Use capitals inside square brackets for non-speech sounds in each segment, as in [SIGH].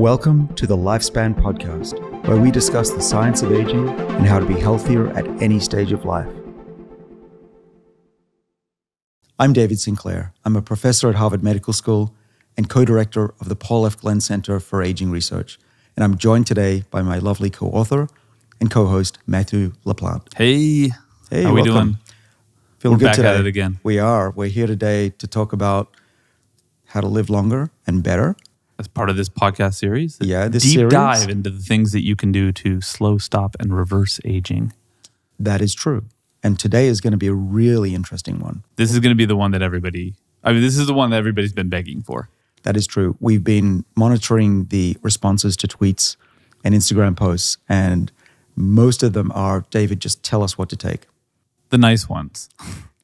Welcome to the Lifespan Podcast, where we discuss the science of aging and how to be healthier at any stage of life. I'm David Sinclair. I'm a professor at Harvard Medical School and co director of the Paul F. Glenn Center for Aging Research. And I'm joined today by my lovely co author and co host, Matthew LaPlante. Hey, Hey, how are we doing? Feeling We're good back today. at it again. We are. We're here today to talk about how to live longer and better. As part of this podcast series, Yeah, this deep series- dive into the things that you can do to slow, stop, and reverse aging. That is true. And today is going to be a really interesting one. This is going to be the one that everybody. I mean, this is the one that everybody's been begging for. That is true. We've been monitoring the responses to tweets and Instagram posts, and most of them are David, just tell us what to take. The nice ones.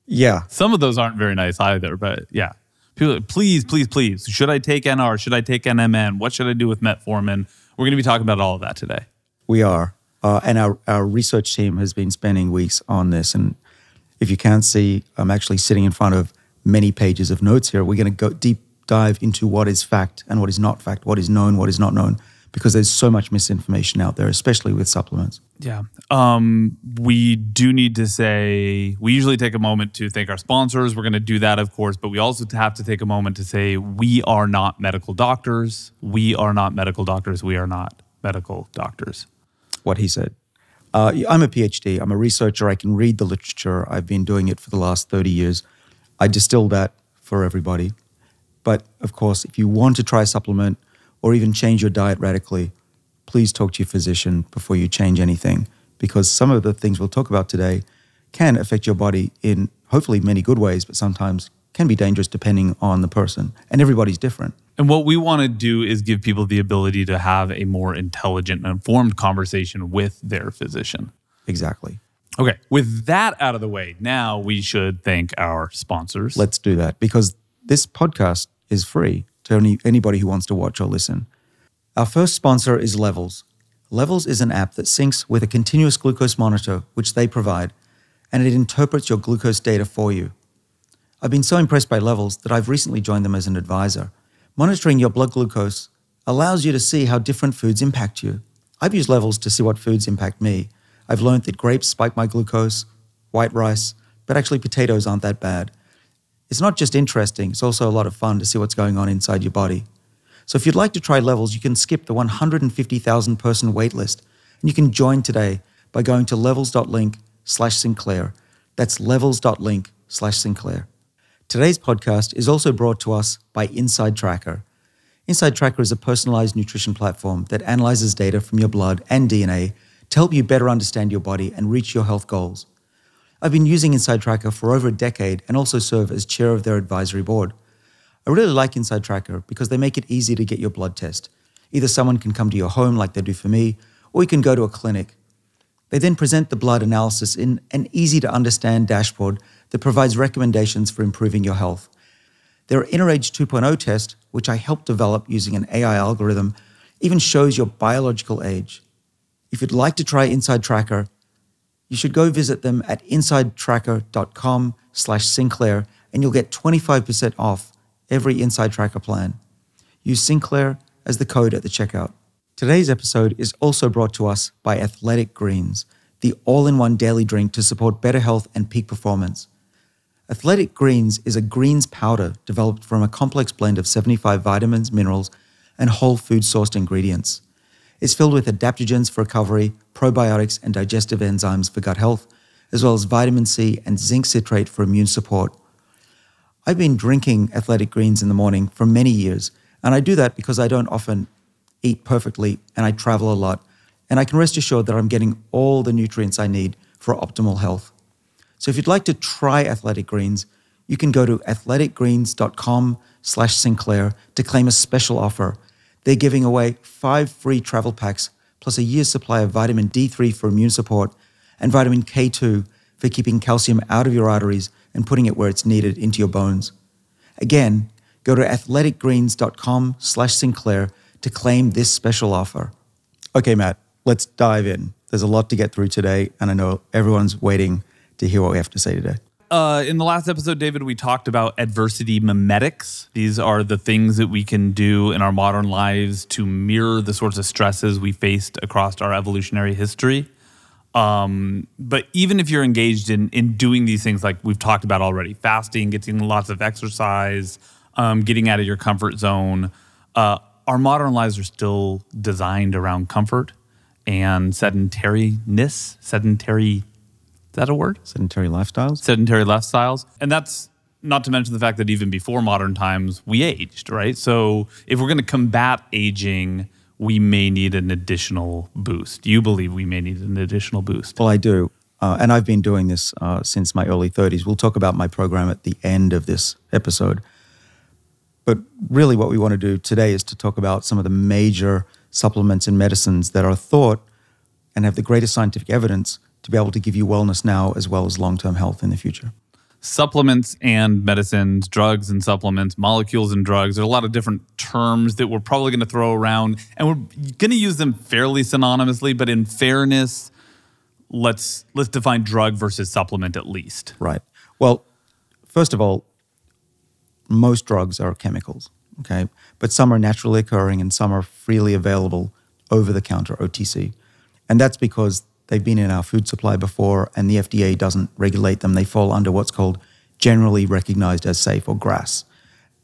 Yeah. Some of those aren't very nice either, but yeah. People, please, please, please. Should I take NR? Should I take NMN? What should I do with metformin? We're going to be talking about all of that today. We are. Uh, and our, our research team has been spending weeks on this. And if you can't see, I'm actually sitting in front of many pages of notes here. We're going to go deep dive into what is fact and what is not fact, what is known, what is not known, because there's so much misinformation out there, especially with supplements. Yeah. Um, we do need to say we usually take a moment to thank our sponsors. We're going to do that, of course, but we also have to take a moment to say we are not medical doctors. We are not medical doctors. We are not medical doctors. what he said. Uh, I'm a PhD. I'm a researcher. I can read the literature. I've been doing it for the last 30 years. I distill that for everybody. But of course, if you want to try a supplement or even change your diet radically, please talk to your physician before you change anything because some of the things we'll talk about today can affect your body in hopefully many good ways, but sometimes can be dangerous depending on the person. And everybody's different. And what we want to do is give people the ability to have a more intelligent and informed conversation with their physician. Exactly. Okay, with that out of the way, now we should thank our sponsors. Let's do that because this podcast is free to any, anybody who wants to watch or listen. Our first sponsor is Levels. Levels is an app that syncs with a continuous glucose monitor, which they provide, and it interprets your glucose data for you. I've been so impressed by Levels that I've recently joined them as an advisor. Monitoring your blood glucose allows you to see how different foods impact you. I've used Levels to see what foods impact me. I've learned that grapes spike my glucose, white rice, but actually potatoes aren't that bad. It's not just interesting, it's also a lot of fun to see what's going on inside your body. So if you'd like to try levels, you can skip the 150,000 person waitlist and you can join today by going to levels.link slash Sinclair. That's levels.link slash Sinclair. Today's podcast is also brought to us by Inside Tracker. Inside Tracker is a personalized nutrition platform that analyzes data from your blood and DNA to help you better understand your body and reach your health goals. I've been using Inside Tracker for over a decade and also serve as chair of their advisory board. I really like Inside Tracker because they make it easy to get your blood test. Either someone can come to your home like they do for me, or you can go to a clinic. They then present the blood analysis in an easy to understand dashboard that provides recommendations for improving your health. Their InnerAge 2.0 test, which I helped develop using an AI algorithm, even shows your biological age. If you'd like to try Inside Tracker, you should go visit them at insidetracker.com slash Sinclair and you'll get 25% off every Inside Tracker plan. Use Sinclair as the code at the checkout. Today's episode is also brought to us by Athletic Greens, the all-in-one daily drink to support better health and peak performance. Athletic Greens is a greens powder developed from a complex blend of 75 vitamins, minerals, and whole food sourced ingredients. It's filled with adaptogens for recovery, probiotics, and digestive enzymes for gut health, as well as vitamin C and zinc citrate for immune support. I've been drinking athletic greens in the morning for many years, and I do that because I don't often eat perfectly and I travel a lot, and I can rest assured that I'm getting all the nutrients I need for optimal health. So if you'd like to try Athletic Greens, you can go to athleticgreens.com slash Sinclair to claim a special offer. They're giving away five free travel packs plus a year's supply of vitamin D3 for immune support and vitamin K2 for keeping calcium out of your arteries and putting it where it's needed into your bones. Again, go to athleticgreens.com slash Sinclair to claim this special offer. Okay, Matt, let's dive in. There's a lot to get through today, and I know everyone's waiting to hear what we have to say today. Uh, in the last episode, David, we talked about adversity mimetics. These are the things that we can do in our modern lives to mirror the sorts of stresses we faced across our evolutionary history. Um, but even if you're engaged in in doing these things, like we've talked about already, fasting, getting lots of exercise, um, getting out of your comfort zone, uh, our modern lives are still designed around comfort and sedentariness. Sedentary, that a word? Sedentary lifestyles. sedentary lifestyles. And that's not to mention the fact that even before modern times, we aged, right? So if we're going to combat aging, we may need an additional boost. You believe we may need an additional boost? Well, I do. Uh, and I've been doing this uh, since my early 30s. We'll talk about my program at the end of this episode. But really, what we want to do today is to talk about some of the major supplements and medicines that are thought and have the greatest scientific evidence to be able to give you wellness now as well as long term health in the future. Supplements and medicines, drugs and supplements, molecules and drugs. There's a lot of different terms that we're probably going to throw around, and we're going to use them fairly synonymously. But in fairness, let's let's define drug versus supplement at least. Right. Well, first of all, most drugs are chemicals, okay? But some are naturally occurring and some are freely available over the counter OTC. And that's because they've been in our food supply before and the FDA doesn't regulate them. They fall under what's called generally recognized as safe or GRAS.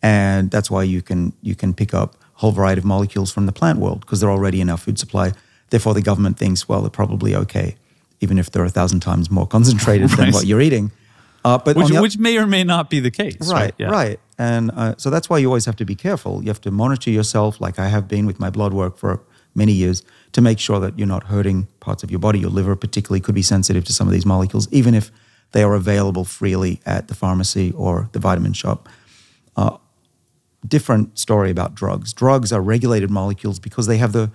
And that's why you can you can pick up a whole variety of molecules from the plant world because they're already in our food supply. Therefore the government thinks, well, they're probably okay, even if they're a thousand times more [LAUGHS] concentrated than what you're eating. Uh, but Which, which may or may not be the case. Right, Yeah. right. And uh, so that's why you always have to be careful. You have to monitor yourself, like I have been with my blood work for many years, to make sure that you're not hurting parts of your body. Your liver, particularly, could be sensitive to some of these molecules, even if they are available freely at the pharmacy or the vitamin shop. Uh, different story about drugs. Drugs are regulated molecules because they have the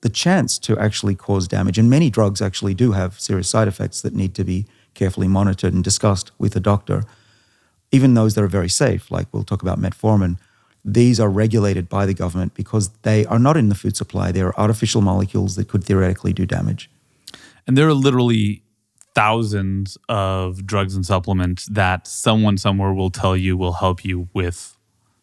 the chance to actually cause damage. And many drugs actually do have serious side effects that need to be carefully monitored and discussed with a doctor. Even those that are very safe, like we'll talk about metformin, these are regulated by the government because they are not in the food supply. They are artificial molecules that could theoretically do damage. And there are literally thousands of drugs and supplements that someone somewhere will tell you will help you with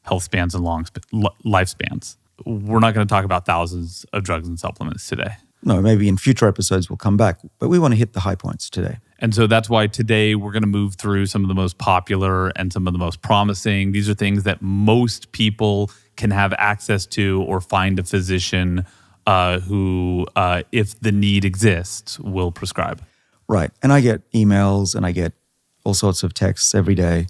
health spans and long sp- li- lifespans. We're not going to talk about thousands of drugs and supplements today. No, maybe in future episodes we'll come back, but we want to hit the high points today. And so that's why today we're going to move through some of the most popular and some of the most promising. These are things that most people can have access to or find a physician uh, who, uh, if the need exists, will prescribe. Right. And I get emails and I get all sorts of texts every day,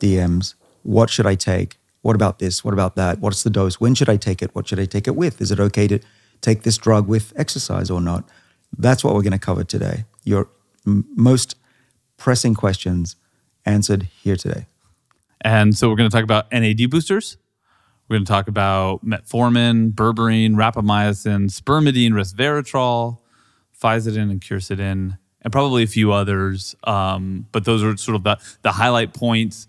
DMs. What should I take? What about this? What about that? What's the dose? When should I take it? What should I take it with? Is it okay to take this drug with exercise or not? That's what we're going to cover today. Your most pressing questions answered here today. And so we're going to talk about NAD boosters. We're going to talk about metformin, berberine, rapamycin, spermidine, resveratrol, fisetin, and quercetin, and probably a few others. Um, but those are sort of the, the highlight points.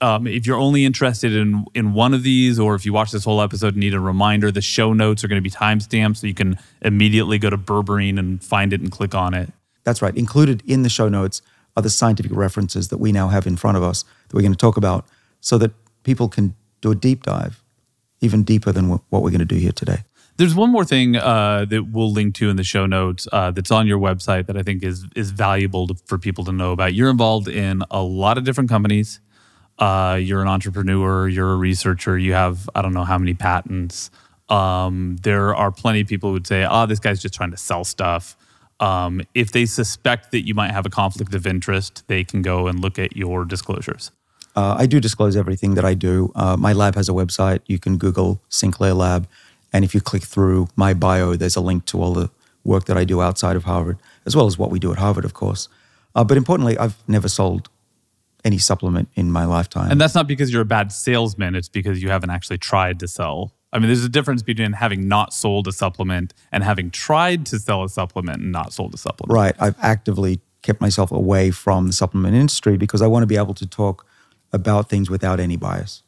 Um, if you're only interested in in one of these, or if you watch this whole episode and need a reminder, the show notes are going to be timestamped, so you can immediately go to berberine and find it and click on it. That's right. Included in the show notes are the scientific references that we now have in front of us that we're going to talk about so that people can do a deep dive, even deeper than what we're going to do here today. There's one more thing uh, that we'll link to in the show notes uh, that's on your website that I think is is valuable to, for people to know about. You're involved in a lot of different companies. Uh, you're an entrepreneur. You're a researcher. You have I don't know how many patents. Um, there are plenty of people who would say, "Oh, this guy's just trying to sell stuff." Um, if they suspect that you might have a conflict of interest, they can go and look at your disclosures. Uh, I do disclose everything that I do. Uh, my lab has a website. You can Google Sinclair Lab. And if you click through my bio, there's a link to all the work that I do outside of Harvard, as well as what we do at Harvard, of course. Uh, but importantly, I've never sold any supplement in my lifetime. And that's not because you're a bad salesman, it's because you haven't actually tried to sell. I mean, there's a difference between having not sold a supplement and having tried to sell a supplement and not sold a supplement. Right. I've actively kept myself away from the supplement industry because I want to be able to talk about things without any bias.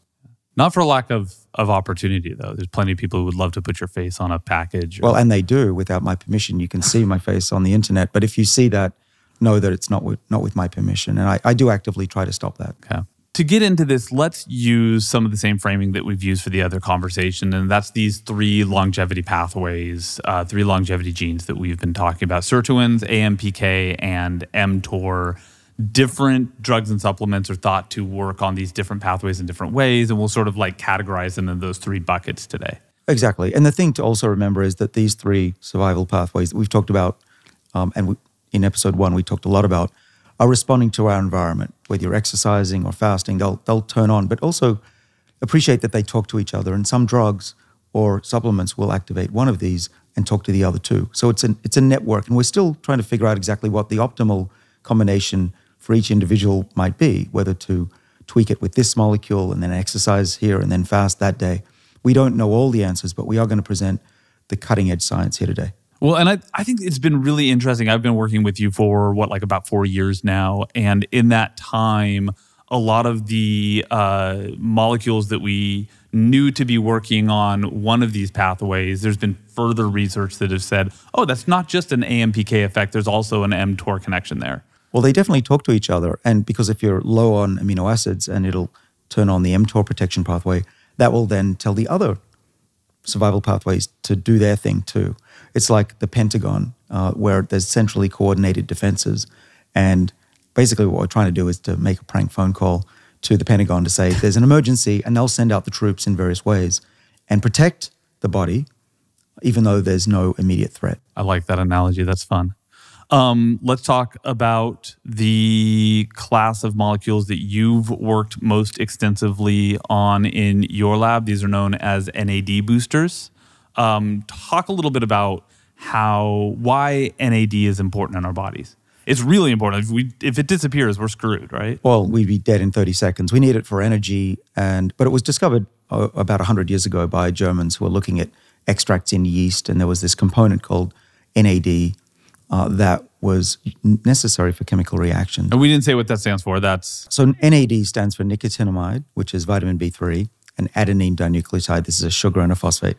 Not for lack of, of opportunity, though. There's plenty of people who would love to put your face on a package. or- Well, and they do without my permission. You can see my face on the internet. But if you see that, know that it's not with not with my permission, and I, I do actively try to stop that. Okay. To get into this, let's use some of the same framing that we've used for the other conversation, and that's these three longevity pathways, uh, three longevity genes that we've been talking about: sirtuins, AMPK, and mTOR. Different drugs and supplements are thought to work on these different pathways in different ways, and we'll sort of like categorize them in those three buckets today. Exactly. And the thing to also remember is that these three survival pathways that we've talked about, um, and we, in episode one, we talked a lot about, are responding to our environment. Whether you're exercising or fasting, they'll, they'll turn on, but also appreciate that they talk to each other. And some drugs or supplements will activate one of these and talk to the other two. So it's, an, it's a network. And we're still trying to figure out exactly what the optimal combination for each individual might be, whether to tweak it with this molecule and then exercise here and then fast that day. We don't know all the answers, but we are going to present the cutting edge science here today. Well, and I, I think it's been really interesting. I've been working with you for what, like about four years now. And in that time, a lot of the uh, molecules that we knew to be working on one of these pathways, there's been further research that have said, oh, that's not just an AMPK effect, there's also an mTOR connection there. Well, they definitely talk to each other. And because if you're low on amino acids and it'll turn on the mTOR protection pathway, that will then tell the other survival pathways to do their thing too. It's like the Pentagon, uh, where there's centrally coordinated defenses. And basically, what we're trying to do is to make a prank phone call to the Pentagon to say there's an emergency, and they'll send out the troops in various ways and protect the body, even though there's no immediate threat. I like that analogy. That's fun. Um, let's talk about the class of molecules that you've worked most extensively on in your lab. These are known as NAD boosters. Um, talk a little bit about how why NAD is important in our bodies. It's really important. If we if it disappears, we're screwed, right? Well, we'd be dead in 30 seconds. We need it for energy, and but it was discovered uh, about 100 years ago by Germans who were looking at extracts in yeast, and there was this component called NAD uh, that was necessary for chemical reaction. And we didn't say what that stands for. That's so NAD stands for nicotinamide, which is vitamin B3, and adenine dinucleotide. This is a sugar and a phosphate.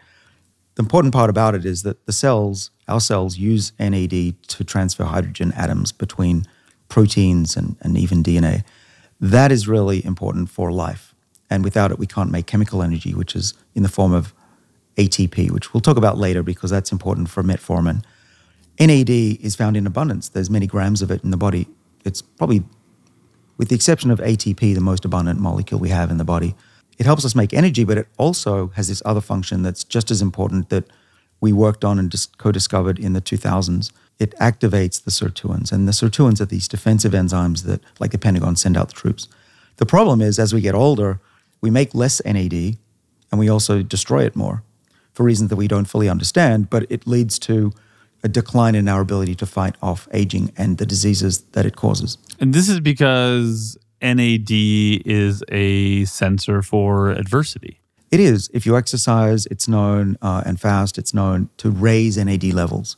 The important part about it is that the cells, our cells, use NAD to transfer hydrogen atoms between proteins and, and even DNA. That is really important for life. And without it, we can't make chemical energy, which is in the form of ATP, which we'll talk about later because that's important for metformin. NAD is found in abundance. There's many grams of it in the body. It's probably, with the exception of ATP, the most abundant molecule we have in the body. It helps us make energy, but it also has this other function that's just as important that we worked on and co-discovered in the 2000s. It activates the sirtuins, and the sirtuins are these defensive enzymes that, like the Pentagon, send out the troops. The problem is, as we get older, we make less NAD, and we also destroy it more for reasons that we don't fully understand. But it leads to a decline in our ability to fight off aging and the diseases that it causes. And this is because NAD is a sensor for adversity. It is. If you exercise, it's known, uh, and fast, it's known to raise NAD levels.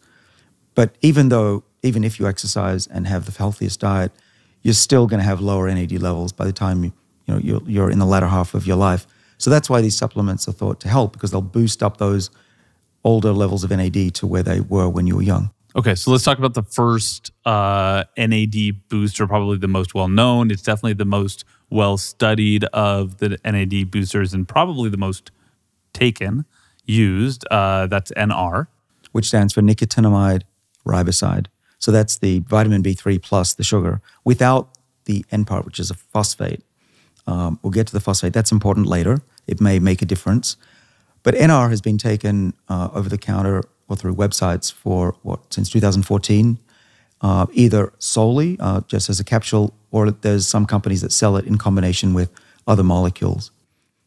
But even though, even if you exercise and have the healthiest diet, you're still going to have lower NAD levels by the time you, you know you're, you're in the latter half of your life. So that's why these supplements are thought to help because they'll boost up those older levels of NAD to where they were when you were young. Okay, so let's talk about the first uh, NAD booster, probably the most well known. It's definitely the most well studied of the NAD boosters and probably the most taken, used. Uh, that's NR, which stands for nicotinamide riboside. So that's the vitamin B3 plus the sugar without the N part, which is a phosphate. Um, we'll get to the phosphate. That's important later. It may make a difference. But NR has been taken uh, over the counter or through websites for what since 2014, uh, either solely uh, just as a capsule, or there's some companies that sell it in combination with other molecules.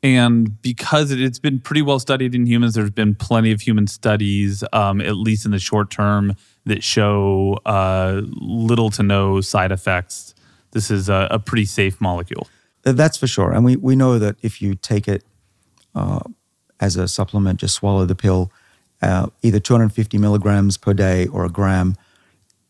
And because it's been pretty well studied in humans, there's been plenty of human studies, um, at least in the short term, that show uh, little to no side effects. This is a, a, pretty safe molecule. That's for sure. And we, we know that if you take it uh, as a supplement, just swallow the pill, uh, either 250 milligrams per day or a gram.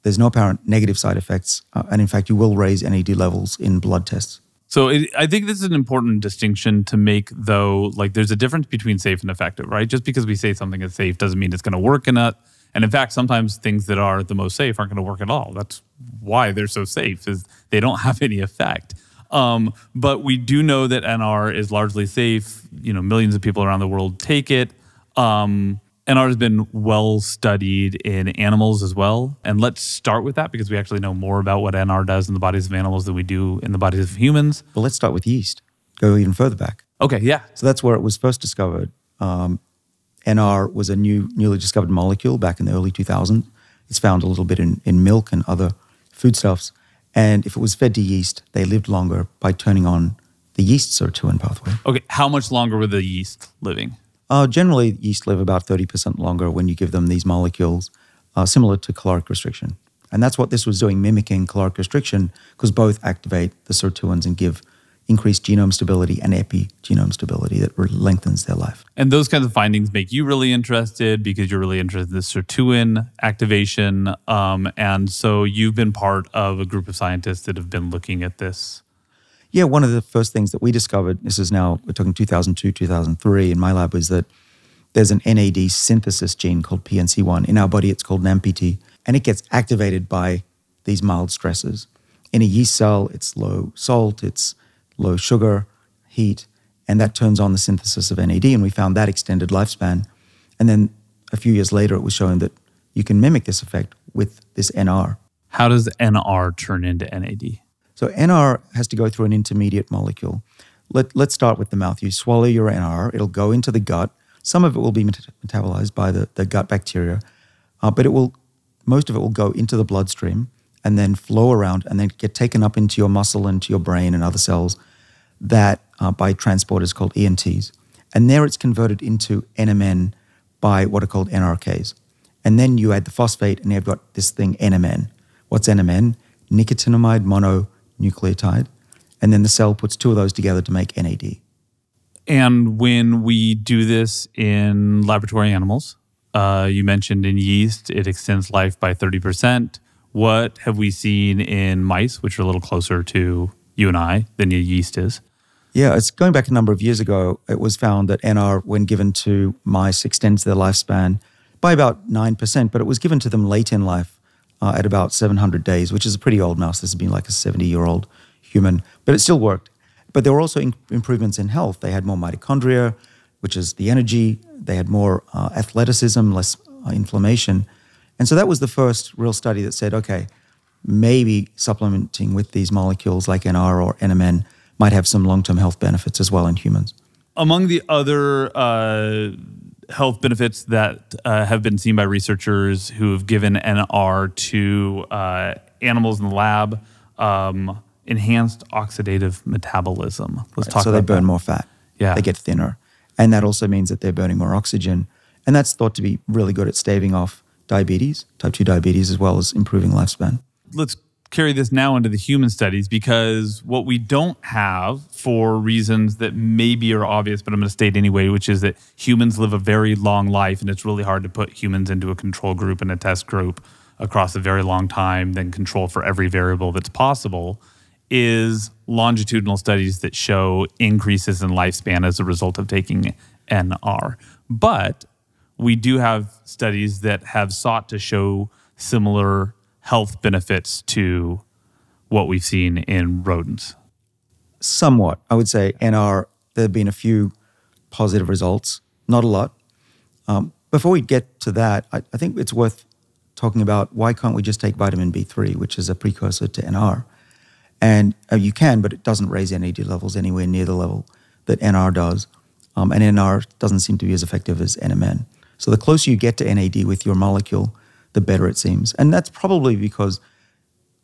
There's no apparent negative side effects. Uh, and in fact, you will raise NAD levels in blood tests. So it, I think this is an important distinction to make, though. Like, there's a difference between safe and effective, right? Just because we say something is safe doesn't mean it's going to work in a And in fact, sometimes things that are the most safe aren't going to work at all. That's why they're so safe is they don't have any effect. Um, but we do know that NR is largely safe. You know, millions of people around the world take it. Um, NR has been well studied in animals as well. And let's start with that because we actually know more about what NR does in the bodies of animals than we do in the bodies of humans. Well, let's start with yeast. Go even further back. Okay, yeah. So that's where it was first discovered. Um, NR was a new, newly discovered molecule back in the early 2000s. It's found a little bit in, in milk and other foodstuffs. And if it was fed to yeast, they lived longer by turning on the yeast sirtuin pathway. Okay, how much longer were the yeast living? Uh, generally, yeast live about 30% longer when you give them these molecules, uh, similar to caloric restriction. And that's what this was doing, mimicking caloric restriction, because both activate the sirtuins and give increased genome stability and epigenome stability that lengthens their life. And those kinds of findings make you really interested because you're really interested in the sirtuin activation. Um, and so you've been part of a group of scientists that have been looking at this. Yeah, one of the first things that we discovered, this is now, we're talking 2002, 2003 in my lab, was that there's an NAD synthesis gene called PNC1. In our body, it's called NAMPT, and it gets activated by these mild stresses. In a yeast cell, it's low salt, it's low sugar, heat, and that turns on the synthesis of NAD. And we found that extended lifespan. And then a few years later, it was shown that you can mimic this effect with this NR. How does NR turn into NAD? So NR has to go through an intermediate molecule. Let, let's start with the mouth. You swallow your NR, it'll go into the gut. Some of it will be metabolized by the, the gut bacteria, uh, but it will most of it will go into the bloodstream and then flow around and then get taken up into your muscle and to your brain and other cells that uh, by transporters called ENTs. And there it's converted into NMN by what are called NRKs. And then you add the phosphate and you've got this thing NMN. What's NMN? Nicotinamide mononucleotide. And then the cell puts two of those together to make NAD. And when we do this in laboratory animals, uh, you mentioned in yeast, it extends life by 30%. What have we seen in mice, which are a little closer to you and I than your yeast is? Yeah, it's going back a number of years ago. It was found that NR, when given to mice, extends their lifespan by about 9%, but it was given to them late in life uh, at about 700 days, which is a pretty old mouse. This has been like a 70 year old human, but it still worked. But there were also in- improvements in health. They had more mitochondria, which is the energy, they had more uh, athleticism, less uh, inflammation. And so that was the first real study that said, okay, maybe supplementing with these molecules like NR or NMN might have some long term health benefits as well in humans. Among the other uh, health benefits that uh, have been seen by researchers who have given NR to uh, animals in the lab, um, enhanced oxidative metabolism. Let's right, talk. So they burn that. more fat. Yeah, they get thinner, and that also means that they're burning more oxygen, and that's thought to be really good at staving off diabetes, type 2 diabetes, as well as improving lifespan. Let's carry this now into the human studies because what we don't have for reasons that maybe are obvious, but I'm going to state anyway, which is that humans live a very long life and it's really hard to put humans into a control group and a test group across a very long time, then control for every variable that's possible, is longitudinal studies that show increases in lifespan as a result of taking NR. But we do have studies that have sought to show similar health benefits to what we've seen in rodents. Somewhat, I would say, NR, there have been a few positive results, not a lot. Um, before we get to that, I, I think it's worth talking about why can't we just take vitamin B3, which is a precursor to NR? And uh, you can, but it doesn't raise NAD levels anywhere near the level that NR does. Um, and NR doesn't seem to be as effective as NMN. So the closer you get to NAD with your molecule, the better it seems. And that's probably because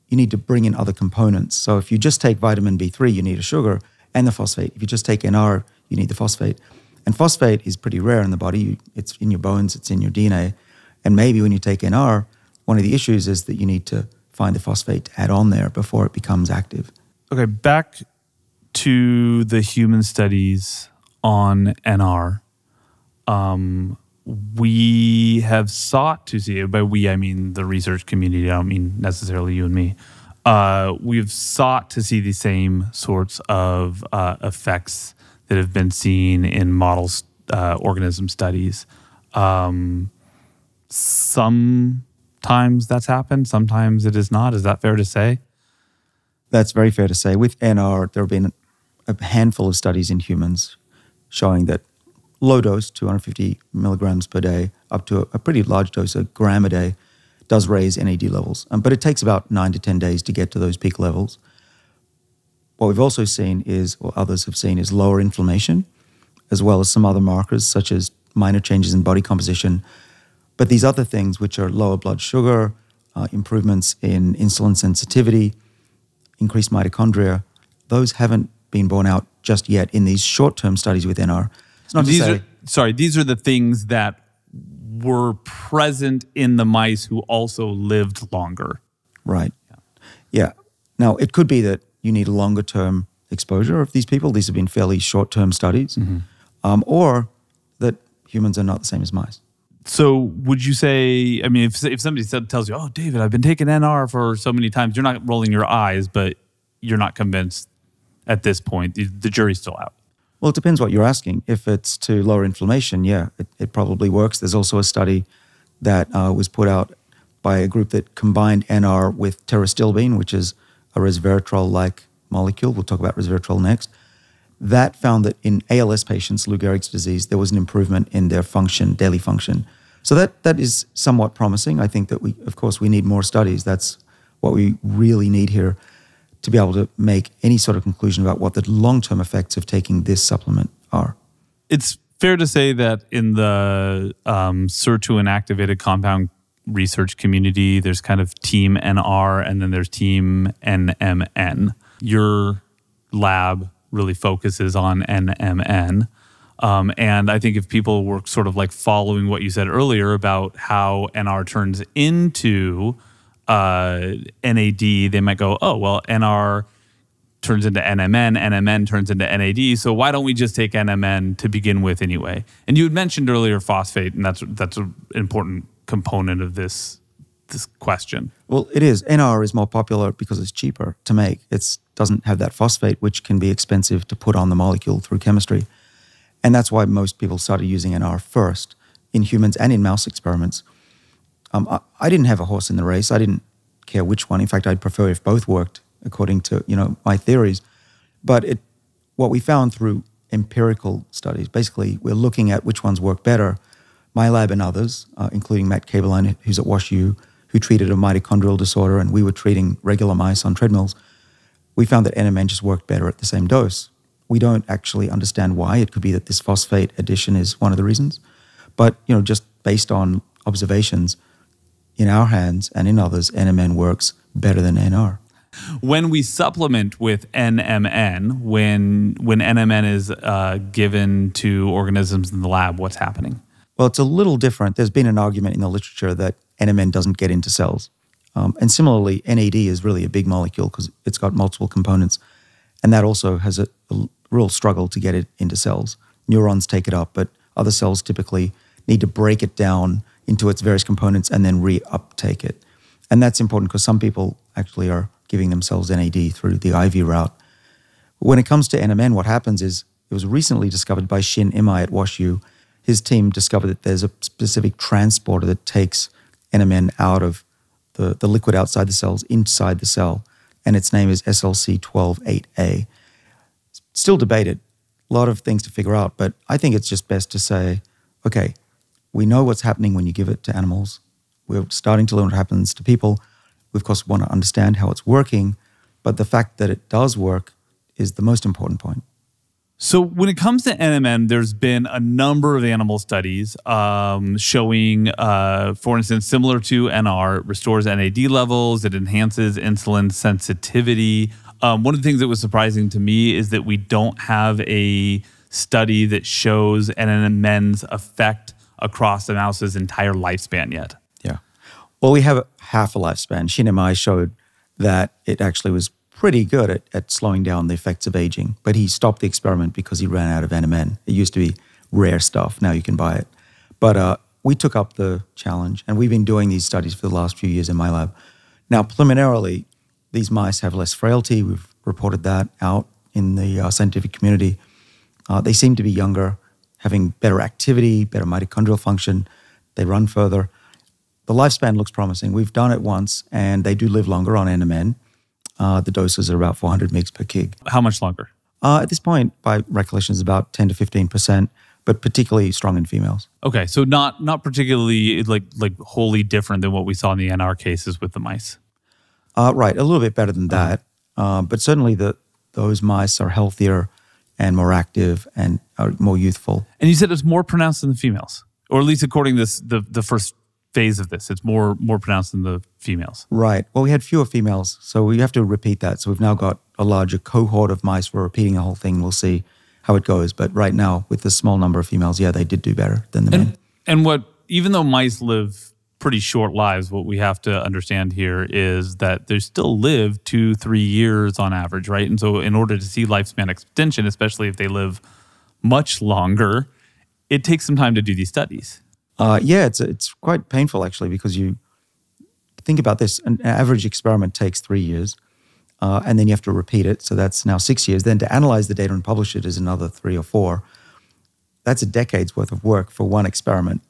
you need to bring in other components. So if you just take vitamin B3, you need a sugar and the phosphate. If you just take NR, you need the phosphate. And phosphate is pretty rare in the body. It's in your bones, it's in your DNA. And maybe when you take NR, one of the issues is that you need to find the phosphate to add on there before it becomes active. Okay, back to the human studies on NR. Um, we have sought to see, by we, I mean the research community, I don't mean necessarily you and me. Uh, we've sought to see the same sorts of uh, effects that have been seen in model uh, organism studies. Um, sometimes that's happened, sometimes it is not. Is that fair to say? That's very fair to say. With NR, there have been a handful of studies in humans showing that low dose, 250 milligrams per day, up to a, a pretty large dose, a gram a day, does raise NAD levels. Um, but it takes about nine to 10 days to get to those peak levels. What we've also seen is, or others have seen, is lower inflammation, as well as some other markers such as minor changes in body composition. But these other things, which are lower blood sugar, uh, improvements in insulin sensitivity, increased mitochondria, those haven't been borne out just yet in these short term studies with NR. It's not these say, are, sorry, these are the things that were present in the mice who also lived longer. Right. Yeah. yeah. Now, it could be that you need a longer term exposure of these people. These have been fairly short term studies. Mm-hmm. Um, or that humans are not the same as mice. So, would you say, I mean, if, if somebody said, tells you, oh, David, I've been taking NR for so many times, you're not rolling your eyes, but you're not convinced at this point. The, the jury's still out. Well, it depends what you're asking. If it's to lower inflammation, yeah, it, it probably works. There's also a study that uh, was put out by a group that combined NR with pterostilbene, which is a resveratrol like molecule. We'll talk about resveratrol next. That found that in ALS patients, Lou Gehrig's disease, there was an improvement in their function, daily function. So that that is somewhat promising. I think that we, of course, we need more studies. That's what we really need here to be able to make any sort of conclusion about what the long-term effects of taking this supplement are. It's fair to say that in the um, sirtuin activated compound research community, there's kind of team NR and then there's team NMN. Your lab really focuses on NMN. Um, and I think if people were sort of like following what you said earlier about how NR turns into uh, NAD, they might go, oh, well, NR turns into NMN, NMN turns into NAD. So why don't we just take NMN to begin with anyway? And you had mentioned earlier phosphate, and that's that's an important component of this this question. Well, it is. NR is more popular because it's cheaper to make. It doesn't have that phosphate, which can be expensive to put on the molecule through chemistry. And that's why most people started using NR first in humans and in mouse experiments. Um, I, I, didn't have a horse in the race. I didn't care which one. In fact, I'd prefer if both worked according to you know my theories. But it, what we found through empirical studies, basically, we're looking at which ones work better. My lab and others, uh, including Matt Kaeberlein, who's at WashU, who treated a mitochondrial disorder, and we were treating regular mice on treadmills. We found that NMN just worked better at the same dose. We don't actually understand why. It could be that this phosphate addition is one of the reasons. But you know, just based on observations in our hands and in others, NMN works better than NR. When we supplement with NMN, when when NMN is uh, given to organisms in the lab, what's happening? Well, it's a little different. There's been an argument in the literature that NMN doesn't get into cells. Um, and similarly, NAD is really a big molecule because it's got multiple components. And that also has a, a real struggle to get it into cells. Neurons take it up, but other cells typically need to break it down into its various components and then reuptake it. And that's important because some people actually are giving themselves NAD through the IV route. When it comes to NMN, what happens is it was recently discovered by Shin Imai at WashU. His team discovered that there's a specific transporter that takes NMN out of the, the liquid outside the cells inside the cell, and its name is SLC12A8. Still debated, a lot of things to figure out, but I think it's just best to say, okay, we know what's happening when you give it to animals. We're starting to learn what happens to people. We, of course, want to understand how it's working, but the fact that it does work is the most important point. So, when it comes to NMN, there's been a number of animal studies um, showing, uh, for instance, similar to NR, restores NAD levels, it enhances insulin sensitivity. Um, one of the things that was surprising to me is that we don't have a study that shows NMN's effect across the mouse's entire lifespan yet. Yeah. Well, we have half a lifespan. Shin I showed that it actually was pretty good at, at slowing down the effects of aging, but he stopped the experiment because he ran out of NMN. It used to be rare stuff. Now you can buy it. But uh, we took up the challenge, and we've been doing these studies for the last few years in my lab. Now, preliminarily, these mice have less frailty. We've reported that out in the uh, scientific community. Uh, they seem to be younger having better activity, better mitochondrial function. They run further. the lifespan looks promising. We've done it once, and they do live longer on NMN. Uh, the doses are about 400 mg per kg. How much longer? Uh, at this point, by recollection, is about 10 to 15 percent, but particularly strong in females. Okay, so not not particularly like like wholly different than what we saw in the NR cases with the mice. Uh, right, a little bit better than that, uh, but certainly the those mice are healthier and more active and are more youthful. And you said it's more pronounced in the females, or at least according to this the the first phase of this, it's more more pronounced in the females. Right. Well, we had fewer females, so we have to repeat that. So we've now got a larger cohort of mice. We're repeating the whole thing. We'll see how it goes. But right now, with the small number of females, yeah, they did do better than the and, men. And what, even though mice live pretty short lives, what we have to understand here is that they still live two, three years on average, right? And so, in order to see lifespan extension, especially if they live much longer, it takes some time to do these studies. Uh, yeah, it's it's quite painful actually because you think about this: an average experiment takes three years, uh, and then you have to repeat it. So that's now six years. Then to analyze the data and publish it is another three or four. That's a decade's worth of work for one experiment,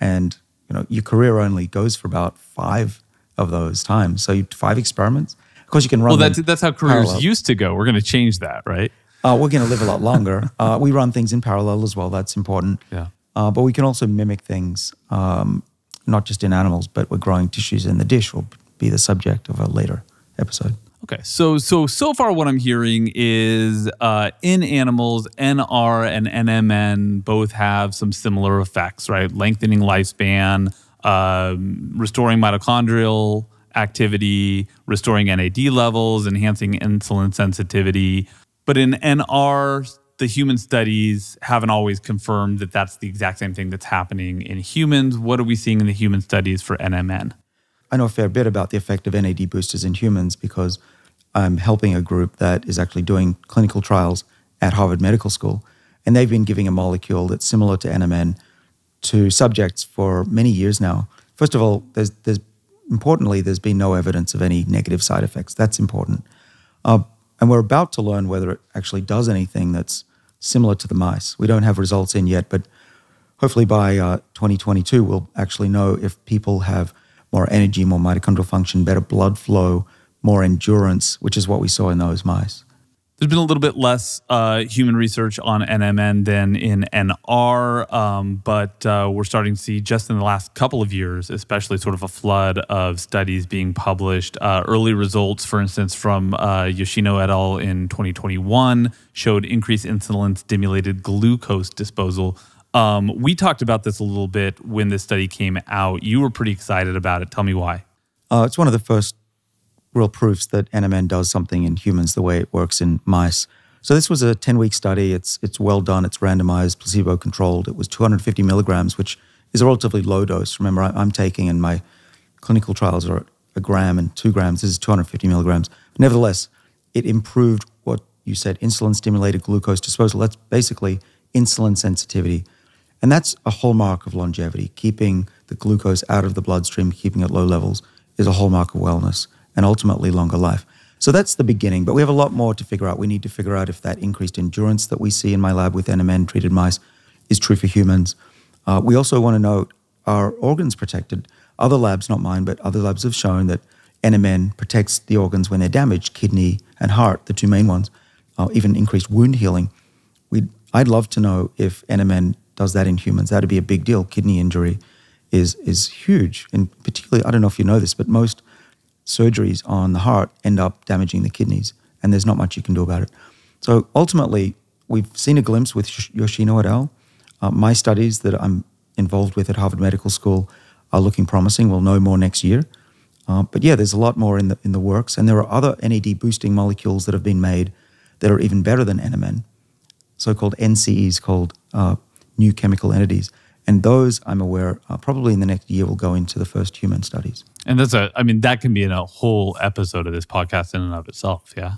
and you know your career only goes for about five of those times. So you, five experiments. Of course, you can run. Well, that's that's how careers parallel. used to go. We're going to change that, right? Uh, we're going to live a lot longer. [LAUGHS] uh, we run things in parallel as well. That's important. Yeah. Uh, but we can also mimic things, um, not just in animals, but we're growing tissues in the dish will be the subject of a later episode. Okay, so so so far, what I'm hearing is uh, in animals, NR and NMN both have some similar effects, right? Lengthening lifespan, um, restoring mitochondrial activity, restoring NAD levels, enhancing insulin sensitivity. But in NR, the human studies haven't always confirmed that that's the exact same thing that's happening in humans. What are we seeing in the human studies for NMN? I know a fair bit about the effect of NAD boosters in humans because I'm helping a group that is actually doing clinical trials at Harvard Medical School. And they've been giving a molecule that's similar to NMN to subjects for many years now. First of all, there's, there's importantly, there's been no evidence of any negative side effects. That's important. Uh, and we're about to learn whether it actually does anything that's similar to the mice. We don't have results in yet, but hopefully by uh, 2022, we'll actually know if people have more energy, more mitochondrial function, better blood flow, more endurance, which is what we saw in those mice. There's been a little bit less uh, human research on NMN than in NR, um, but uh, we're starting to see just in the last couple of years, especially sort of a flood of studies being published. Uh, early results, for instance, from uh, Yoshino et al. in 2021 showed increased insulin stimulated glucose disposal. Um, we talked about this a little bit when this study came out. You were pretty excited about it. Tell me why. Uh, it's one of the first real proofs that NMN does something in humans the way it works in mice. So this was a 10 week study. It's it's well done. It's randomized, placebo controlled. It was 250 milligrams, which is a relatively low dose. Remember, I, am taking and my clinical trials are a gram and two grams. This is 250 milligrams. But nevertheless, it improved what you said, insulin stimulated glucose disposal. That's basically insulin sensitivity. And that's a hallmark of longevity. Keeping the glucose out of the bloodstream, keeping it low levels, is a hallmark of wellness and ultimately longer life. So that's the beginning, but we have a lot more to figure out. We need to figure out if that increased endurance that we see in my lab with NMN treated mice is true for humans. Uh, we also want to know are organs protected? Other labs, not mine, but other labs have shown that NMN protects the organs when they're damaged, kidney and heart, the two main ones, uh, even increased wound healing. We'd, I'd love to know if NMN does that in humans. That'd be a big deal. Kidney injury is, is huge. And particularly, I don't know if you know this, but most surgeries on the heart end up damaging the kidneys, and there's not much you can do about it. So ultimately, we've seen a glimpse with Yoshino et al. Uh, my studies that I'm involved with at Harvard Medical School are looking promising. We'll know more next year. Uh, but yeah, there's a lot more in the in the works, and there are other NAD boosting molecules that have been made that are even better than NMN, so-called NCEs, called uh, new chemical entities. And those, I'm aware, uh, probably in the next year will go into the first human studies. And that's a, I mean, that can be in a whole episode of this podcast in and of itself. Yeah.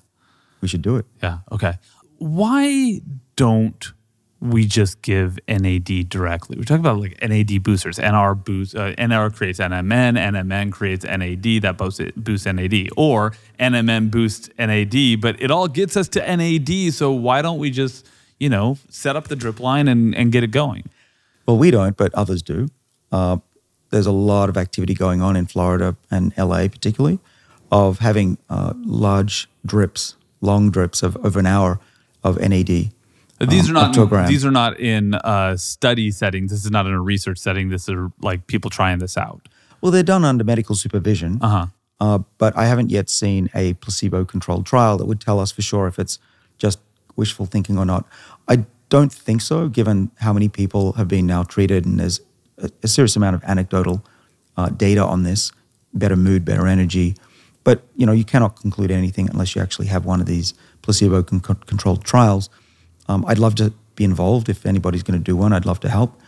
We should do it. Yeah. Okay. Why don't we just give NAD directly? We talk about like NAD boosters. NR boost, uh, NR creates NMN, NMN creates NAD that boosts, boosts NAD, or NMN boosts NAD, but it all gets us to NAD. So why don't we just, you know, set up the drip line and, and get it going? Well, we don't, but others do. Uh, there's a lot of activity going on in Florida and LA, particularly, of having uh, large drips, long drips of over an hour of NAD. These um, are up to a not these are not in uh, study settings. This is not in a research setting. This are like people trying this out. Well, they're done under medical supervision, Uh huh. uh, but I haven't yet seen a placebo-controlled trial that would tell us for sure if it's just wishful thinking or not. I don't think so, given how many people have been now treated, and there's a, a serious amount of anecdotal uh, data on this: better mood, better energy. But you know, you cannot conclude anything unless you actually have one of these placebo-controlled trials. Um, I'd love to be involved if anybody's going to do one. I'd love to help,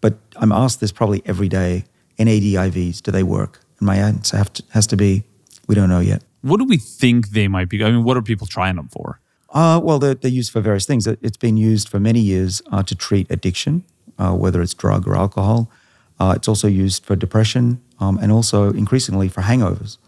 but I'm asked this probably every day: NAD IVs, do they work? And my answer to, has to be, we don't know yet. What do we think they might be? I mean, what are people trying them for? Uh, well, they're, they're used for various things. It- It's been used for many years uh, to treat addiction, uh, whether it's drug or alcohol. Uh, it's also used for depression um, and also increasingly for hangovers.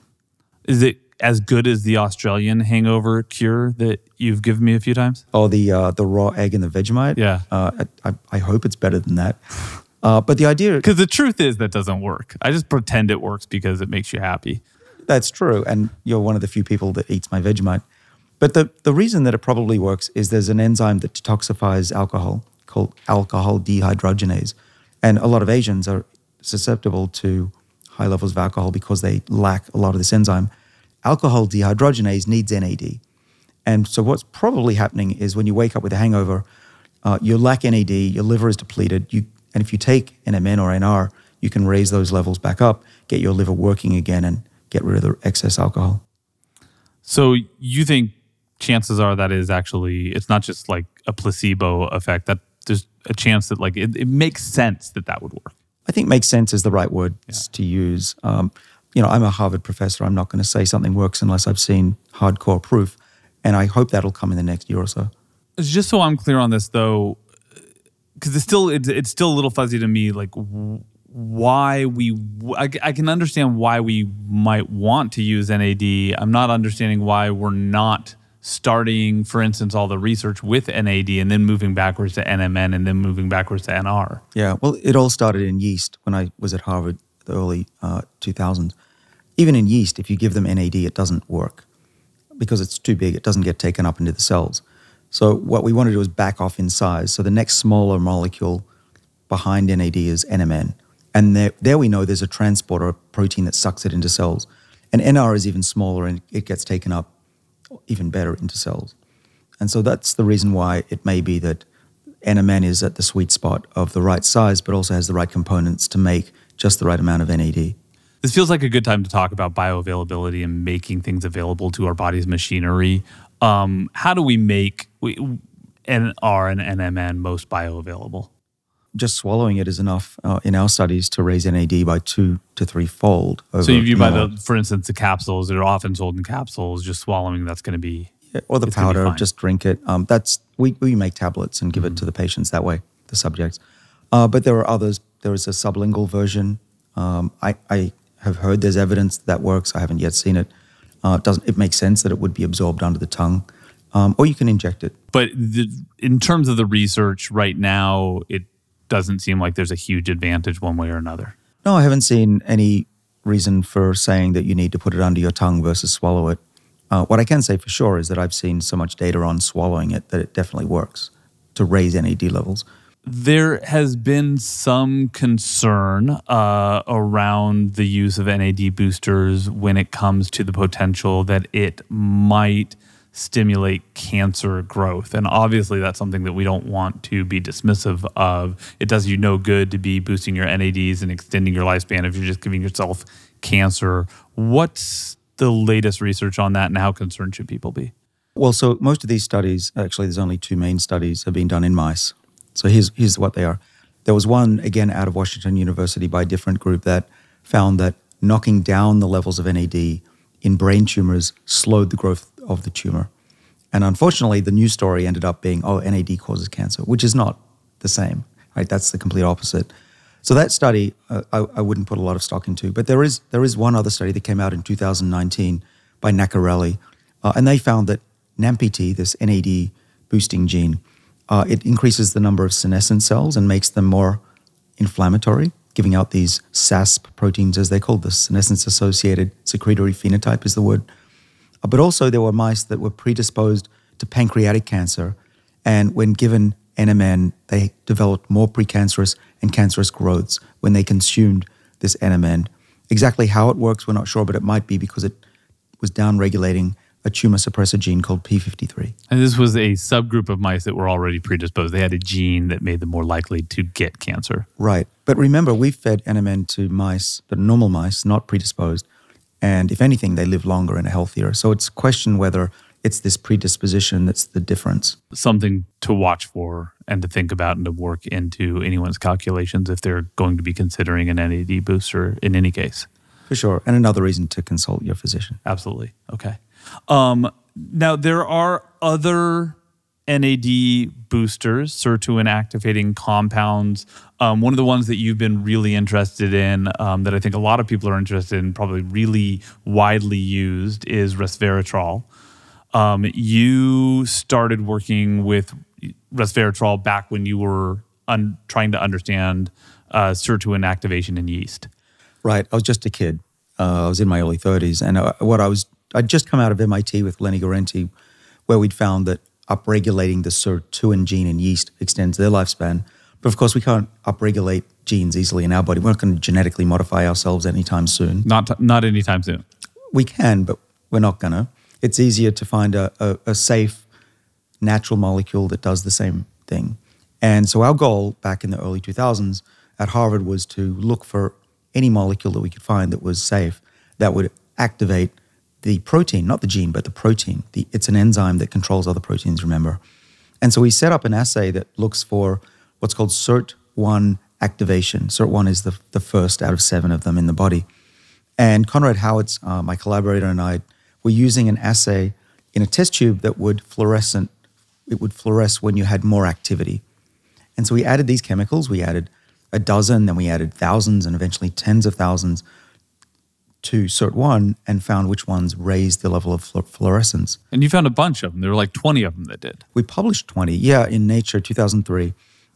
Is it as good as the Australian hangover cure that you've given me a few times? Or the uh, the raw egg and the Vegemite. Yeah. Uh, I, I- I hope it's better than that. [LAUGHS] Uh, but the idea [LAUGHS] Because the truth is that doesn't work. I just pretend it works because it makes you happy. That's true. And you're one of the few people that eats my Vegemite. But the, the reason that it probably works is there's an enzyme that detoxifies alcohol called alcohol dehydrogenase. And a lot of Asians are susceptible to high levels of alcohol because they lack a lot of this enzyme. Alcohol dehydrogenase needs NAD. And so what's probably happening is when you wake up with a hangover, uh, you lack NAD, your liver is depleted. You, and if you take NMN or NR, you can raise those levels back up, get your liver working again, and get rid of the excess alcohol. So you think chances are that is actually it's not just like a placebo effect. That there's a chance that like it, it makes sense that that would work. I think makes sense is the right word to use. Um, you know, I'm a Harvard professor. I'm not going to say something works unless I've seen hardcore proof. And I hope that'll come in the next year or so. Just so I'm clear on this, though, because it's still it's, it's still a little fuzzy to me. Like why we I, I can understand why we might want to use NAD. I'm not understanding why we're not starting, for instance, all the research with NAD and then moving backwards to NMN and then moving backwards to NR. Yeah, well, it all started in yeast when I was at Harvard, the early uh, 2000s. Even in yeast, if you give them NAD, it doesn't work because it's too big. It doesn't get taken up into the cells. So what we want to do is back off in size. So the next smaller molecule behind NAD is NMN. And there, there we know there's a transporter, a protein that sucks it into cells. And NR is even smaller and it gets taken up even better into cells. And so that's the reason why it may be that NMN is at the sweet spot of the right size, but also has the right components to make just the right amount of NAD. This feels like a good time to talk about bioavailability and making things available to our body's machinery. Um, how do we make we, NR and NMN most bioavailable? Just swallowing it is enough uh, in our studies to raise NAD by two to three fold. Over So if you buy normal. the, for instance, the capsules that are often sold in capsules, just swallowing that's going to be Yeah, or the It's gonna be powder, just drink it. Um, that's we, we make tablets and give it to the patients that way, the subjects. Uh, but there are others. There is a sublingual version. Um, I, I have heard there's evidence that works. I haven't yet seen it. Uh, it doesn't it makes sense that it would be absorbed under the tongue, um, or you can inject it. But the, in terms of the research right now, it doesn't seem like there's a huge advantage one way or another. No, I haven't seen any reason for saying that you need to put it under your tongue versus swallow it. Uh, what I can say for sure is that I've seen so much data on swallowing it that it definitely works to raise NAD levels. There has been some concern uh, around the use of NAD boosters when it comes to the potential that it might stimulate cancer growth. And obviously, that's something that we don't want to be dismissive of. It does you no good to be boosting your NADs and extending your lifespan if you're just giving yourself cancer. What's the latest research on that, and how concerned should people be? Well, so most of these studies, actually, there's only two main studies, have been done in mice. So here's, here's what they are. There was one, again, out of Washington University by a different group that found that knocking down the levels of NAD in brain tumors slowed the growth of the tumor. And unfortunately, the news story ended up being, oh, NAD causes cancer, which is not the same, right? That's the complete opposite. So that study, uh, I, I wouldn't put a lot of stock into. But there is, there is one other study that came out in 2019 by Nacarelli, uh, and they found that NAMPT, this NAD boosting gene, uh, it increases the number of senescent cells and makes them more inflammatory. giving out these SASP proteins, as they called the senescence associated secretory phenotype is the word. Uh, but also, there were mice that were predisposed to pancreatic cancer. And when given NMN, they developed more precancerous and cancerous growths when they consumed this NMN. Exactly how it works, we're not sure, but it might be because it was downregulating a tumor suppressor gene called P53. And this was a subgroup of mice that were already predisposed. They had a gene that made them more likely to get cancer. Right. But remember, we fed NMN to mice, the normal mice, not predisposed. And if anything, they live longer and are healthier. So it's a question whether it's this predisposition that's the difference. Something to watch for and to think about and to work into anyone's calculations if they're going to be considering an NAD booster in any case. For sure. And another reason to consult your physician. Absolutely. Okay. Um, now, there are other NAD boosters, sirtuin activating compounds. Um, one of the ones that you've been really interested in, um, that I think a lot of people are interested in, probably really widely used, is resveratrol. Um, you started working with resveratrol back when you were trying to understand uh, sirtuin activation in yeast. Right. I was just a kid. Uh, I was in my early 30s. And uh, what I was, I'd just come out of MIT with Lenny Guarente, where we'd found that upregulating the sirtuin gene in yeast extends their lifespan. But of course, we can't upregulate genes easily in our body. We're not going to genetically modify ourselves anytime soon. Not, not anytime soon. We can, but we're not going to. It's easier to find a, a, a safe, natural molecule that does the same thing. And so our goal back in the early 2000s at Harvard was to look for any molecule that we could find that was safe that would activate the protein, not the gene, but the protein. The, it's an enzyme that controls other proteins, remember. And so we set up an assay that looks for what's called SIRT1 activation. SIRT1 is the, the first out of seven of them in the body. And Konrad Howitz, uh, my collaborator, and I were using an assay in a test tube that would fluorescent, it would fluoresce when you had more activity. And so we added these chemicals. We added a dozen, then we added thousands and eventually tens of thousands to SIRT1 and found which ones raised the level of fluorescence. And you found a bunch of them. There were like 20 of them that did. We published 20, yeah, in Nature 2003.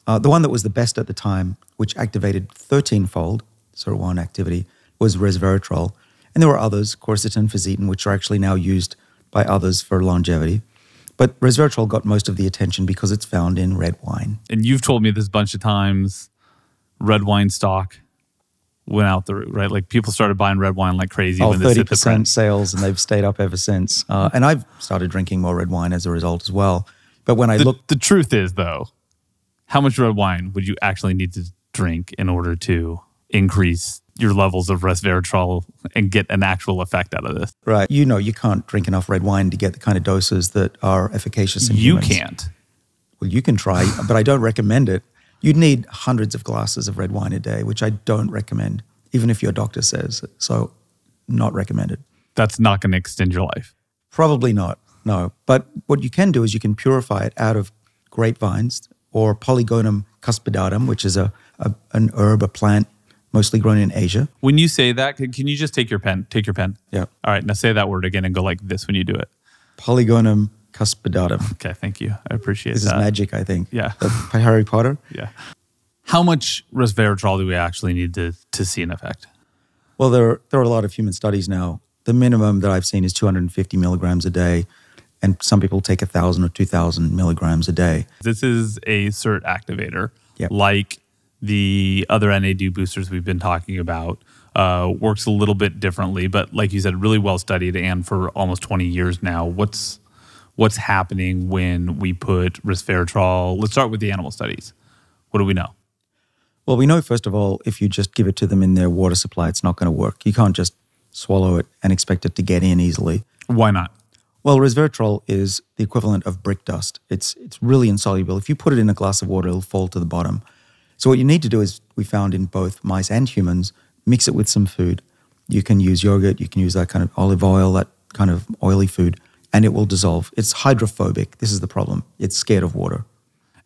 Uh, the one that was the best at the time, which activated 13 fold SIRT1 activity, was resveratrol. And there were others, quercetin, fisetin, which are actually now used by others for longevity. But resveratrol got most of the attention because it's found in red wine. And you've told me this a bunch of times red wine stock went out the right. Like people started buying red wine like crazy. Oh, when 30% sales, and they've stayed up ever since. Uh, and I've started drinking more red wine as a result as well. But when I the, look, the truth is though, how much red wine would you actually need to drink in order to increase your levels of resveratrol and get an actual effect out of this? Right. You know, you can't drink enough red wine to get the kind of doses that are efficacious in you humans. can't. Well, you can try, [LAUGHS] but I don't recommend it. You'd need hundreds of glasses of red wine a day, which I don't recommend, even if your doctor says so. Not recommended. That's not going to extend your life. Probably not. No. But what you can do is you can purify it out of grapevines or Polygonum cuspidatum, which is a, a an herb, a plant mostly grown in Asia. When you say that, can, can you just take your pen? Take your pen. Yeah. All right. Now say that word again and go like this when you do it. Polygonum cuspidatum. Okay. Thank you. I appreciate This that. is magic, I think. Yeah. The Harry Potter. Yeah. How much resveratrol do we actually need to, to see an effect? Well, there are, there are a lot of human studies now. The minimum that I've seen is 250 milligrams a day, and some people take a 1,000 or 2,000 milligrams a day. This is a SIRT activator, Yep. like the other NAD boosters we've been talking about. Uh, works a little bit differently, but like you said, really well studied and for almost 20 years now. What's what's happening when we put resveratrol? Let's start with the animal studies. What do we know? Well, we know, first of all, if you just give it to them in their water supply, it's not going to work. You can't just swallow it and expect it to get in easily. Why not? Well, resveratrol is the equivalent of brick dust. It's, it's really insoluble. If you put it in a glass of water, it'll fall to the bottom. So, what you need to do is, we found in both mice and humans, mix it with some food. You can use yogurt, you can use that kind of olive oil, that kind of oily food, and it will dissolve. It's hydrophobic. This is the problem. It's scared of water.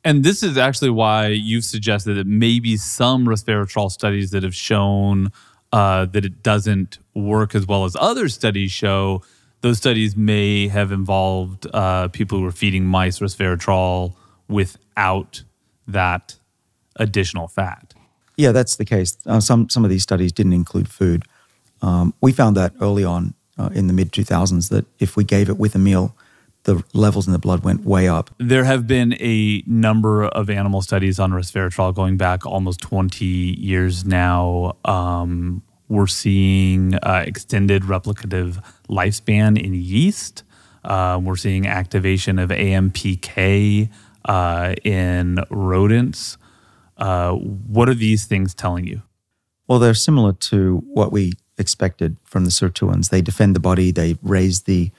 And this is actually why you've suggested that maybe some resveratrol studies that have shown uh, that it doesn't work as well as other studies show, those studies may have involved uh, people who were feeding mice resveratrol without that additional fat. Yeah, that's the case. Uh, some some of these studies didn't include food. Um, we found that early on uh, in the mid 2000s that if we gave it with a meal, the levels in the blood went way up. There have been a number of animal studies on resveratrol going back almost 20 years now. Um, we're seeing uh, extended replicative lifespan in yeast. Uh, we're seeing activation of AMPK uh, in rodents. Uh, what are these things telling you? Well, they're similar to what we expected from the sirtuins. They defend the body, they raise the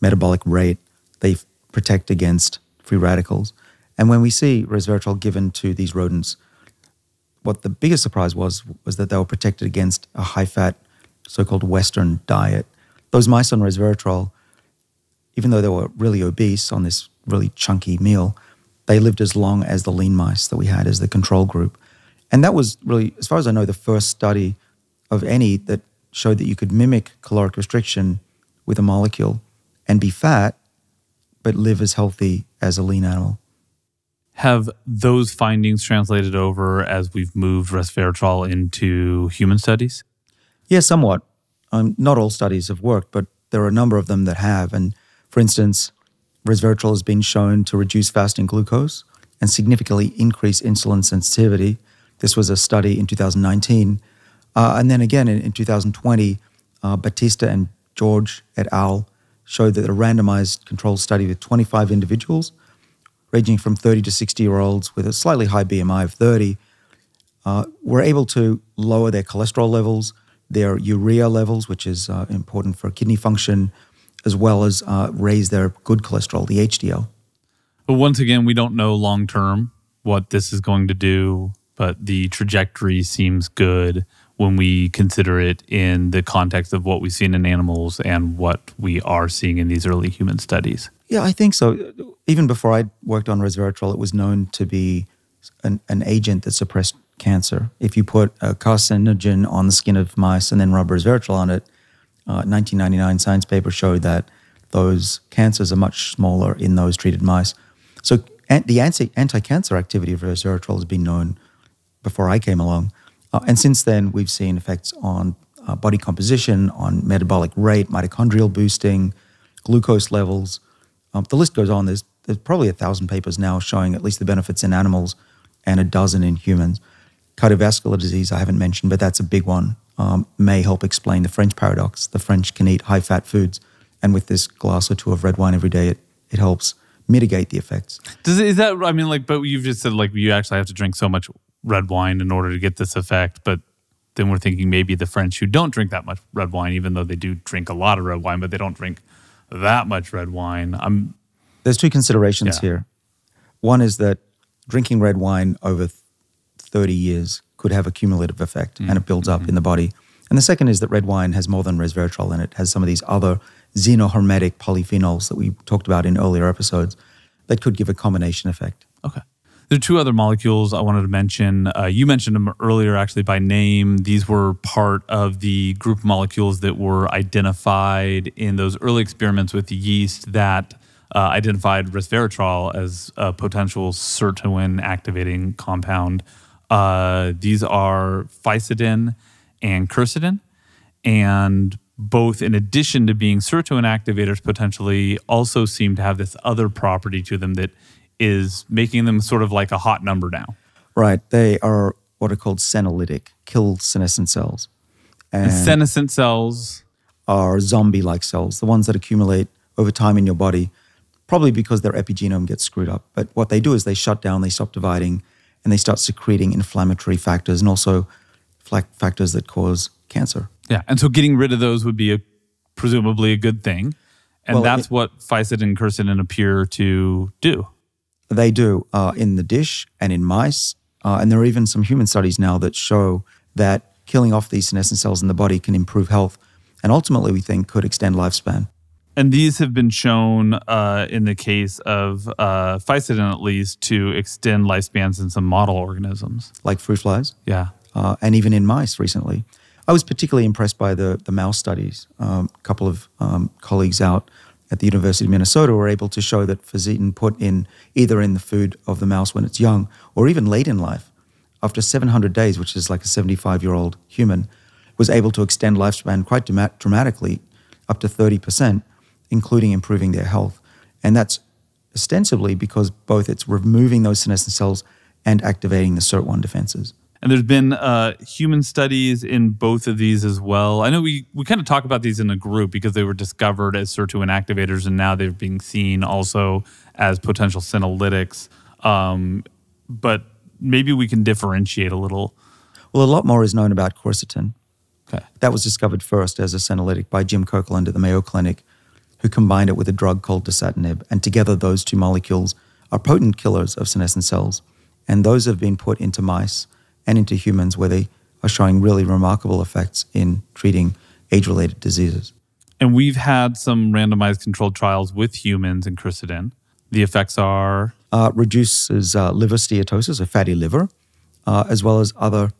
metabolic rate, they protect against free radicals. And when we see resveratrol given to these rodents, what the biggest surprise was was that they were protected against a high fat, so called Western diet. Those mice on resveratrol, even though they were really obese on this really chunky meal, they lived as long as the lean mice that we had as the control group. And that was really, as far as I know, the first study of any that showed that you could mimic caloric restriction with a molecule and be fat, but live as healthy as a lean animal. Have those findings translated over as we've moved resveratrol into human studies? Yeah, somewhat. Um, not all studies have worked, but there are a number of them that have. And for instance, resveratrol has been shown to reduce fasting glucose and significantly increase insulin sensitivity. This was a study in 2019 uh, and then again in, in 2020, uh, Batista and George et al. showed that a randomized controlled study with 25 individuals, ranging from 30 to 60 year olds with a slightly high BMI of 30, uh, were able to lower their cholesterol levels, their urea levels, which is uh, important for kidney function, as well as uh, raise their good cholesterol, the HDL. But once again, we don't know long term what this is going to do, but the trajectory seems good when we consider it in the context of what we've seen in animals and what we are seeing in these early human studies. Yeah, I think so. Even before I worked on resveratrol, it was known to be an, an agent that suppressed cancer. If you put a carcinogen on the skin of mice and then rub resveratrol on it, uh, 1999 science paper showed that those cancers are much smaller in those treated mice. So the anti cancer activity of resveratrol has been known before I came along. Uh, and since then, we've seen effects on uh, body composition, on metabolic rate, mitochondrial boosting, glucose levels. Um, the list goes on. There's, there's probably a thousand papers now showing at least the benefits in animals and a dozen in humans. Cardiovascular disease, I haven't mentioned, but that's a big one. Um, may help explain the French paradox. The French can eat high fat foods, and with this glass or two of red wine every day, it, it helps mitigate the effects. Does is that I mean like but you've just said like you actually have to drink so much red wine in order to get this effect. But then we're thinking maybe the French who don't drink that much red wine, even though they do drink a lot of red wine, but they don't drink that much red wine. I'm there's two considerations yeah. here. One is that drinking red wine over 30 years could have a cumulative effect mm. and it builds up mm-hmm. in the body. And the second is that red wine has more than resveratrol in it. It has some of these other xenohormetic polyphenols that we talked about in earlier episodes that could give a combination effect. Okay. There are two other molecules I wanted to mention. Uh, you mentioned them earlier, actually, by name. These were part of the group of molecules that were identified in those early experiments with yeast that uh, identified resveratrol as a potential sirtuin activating compound. Uh, these are fisetin and quercetin. And both, in addition to being sirtuin activators, potentially also seem to have this other property to them that is making them sort of like a hot number now. Right. They are what are called senolytic, kill senescent cells. And, senescent cells are zombie like cells, the ones that accumulate over time in your body, probably because their epigenome gets screwed up. But what they do is they shut down, they stop dividing, and they start secreting inflammatory factors and also factors that cause cancer. Yeah. And so getting rid of those would be a, presumably a good thing. And well, that's it, what fisetin and quercetin appear to do. They do uh, in the dish and in mice. Uh, and there are even some human studies now that show that killing off these senescent cells in the body can improve health and ultimately, we think, could extend lifespan. And these have been shown uh, in the case of uh, fisetin, at least, to extend lifespans in some model organisms. Like fruit flies? Yeah. Uh, and even in mice recently. I was particularly impressed by the, the mouse studies. Um, a couple of um, colleagues out at the University of Minnesota were able to show that fisetin put in either in the food of the mouse when it's young or even late in life after 700 days, which is like a 75 year old human, was able to extend lifespan quite dramatically, up to 30%, including improving their health. And that's ostensibly because both it's removing those senescent cells and activating the SIRT1 defenses. And there's been uh, human studies in both of these as well. I know we, we kind of talk about these in a group because they were discovered as sirtuin activators and now they're being seen also as potential senolytics. Um, but maybe we can differentiate a little. Well, a lot more is known about quercetin. Okay. That was discovered first as a senolytic by Jim Kirkland at the Mayo Clinic, who combined it with a drug called dasatinib. And together, those two molecules are potent killers of senescent cells. And those have been put into mice and into humans where they are showing really remarkable effects in treating age related diseases. And we've had some randomized controlled trials with humans in quercetin. The effects are? Uh, reduces uh, liver steatosis, a fatty liver, uh, as well as other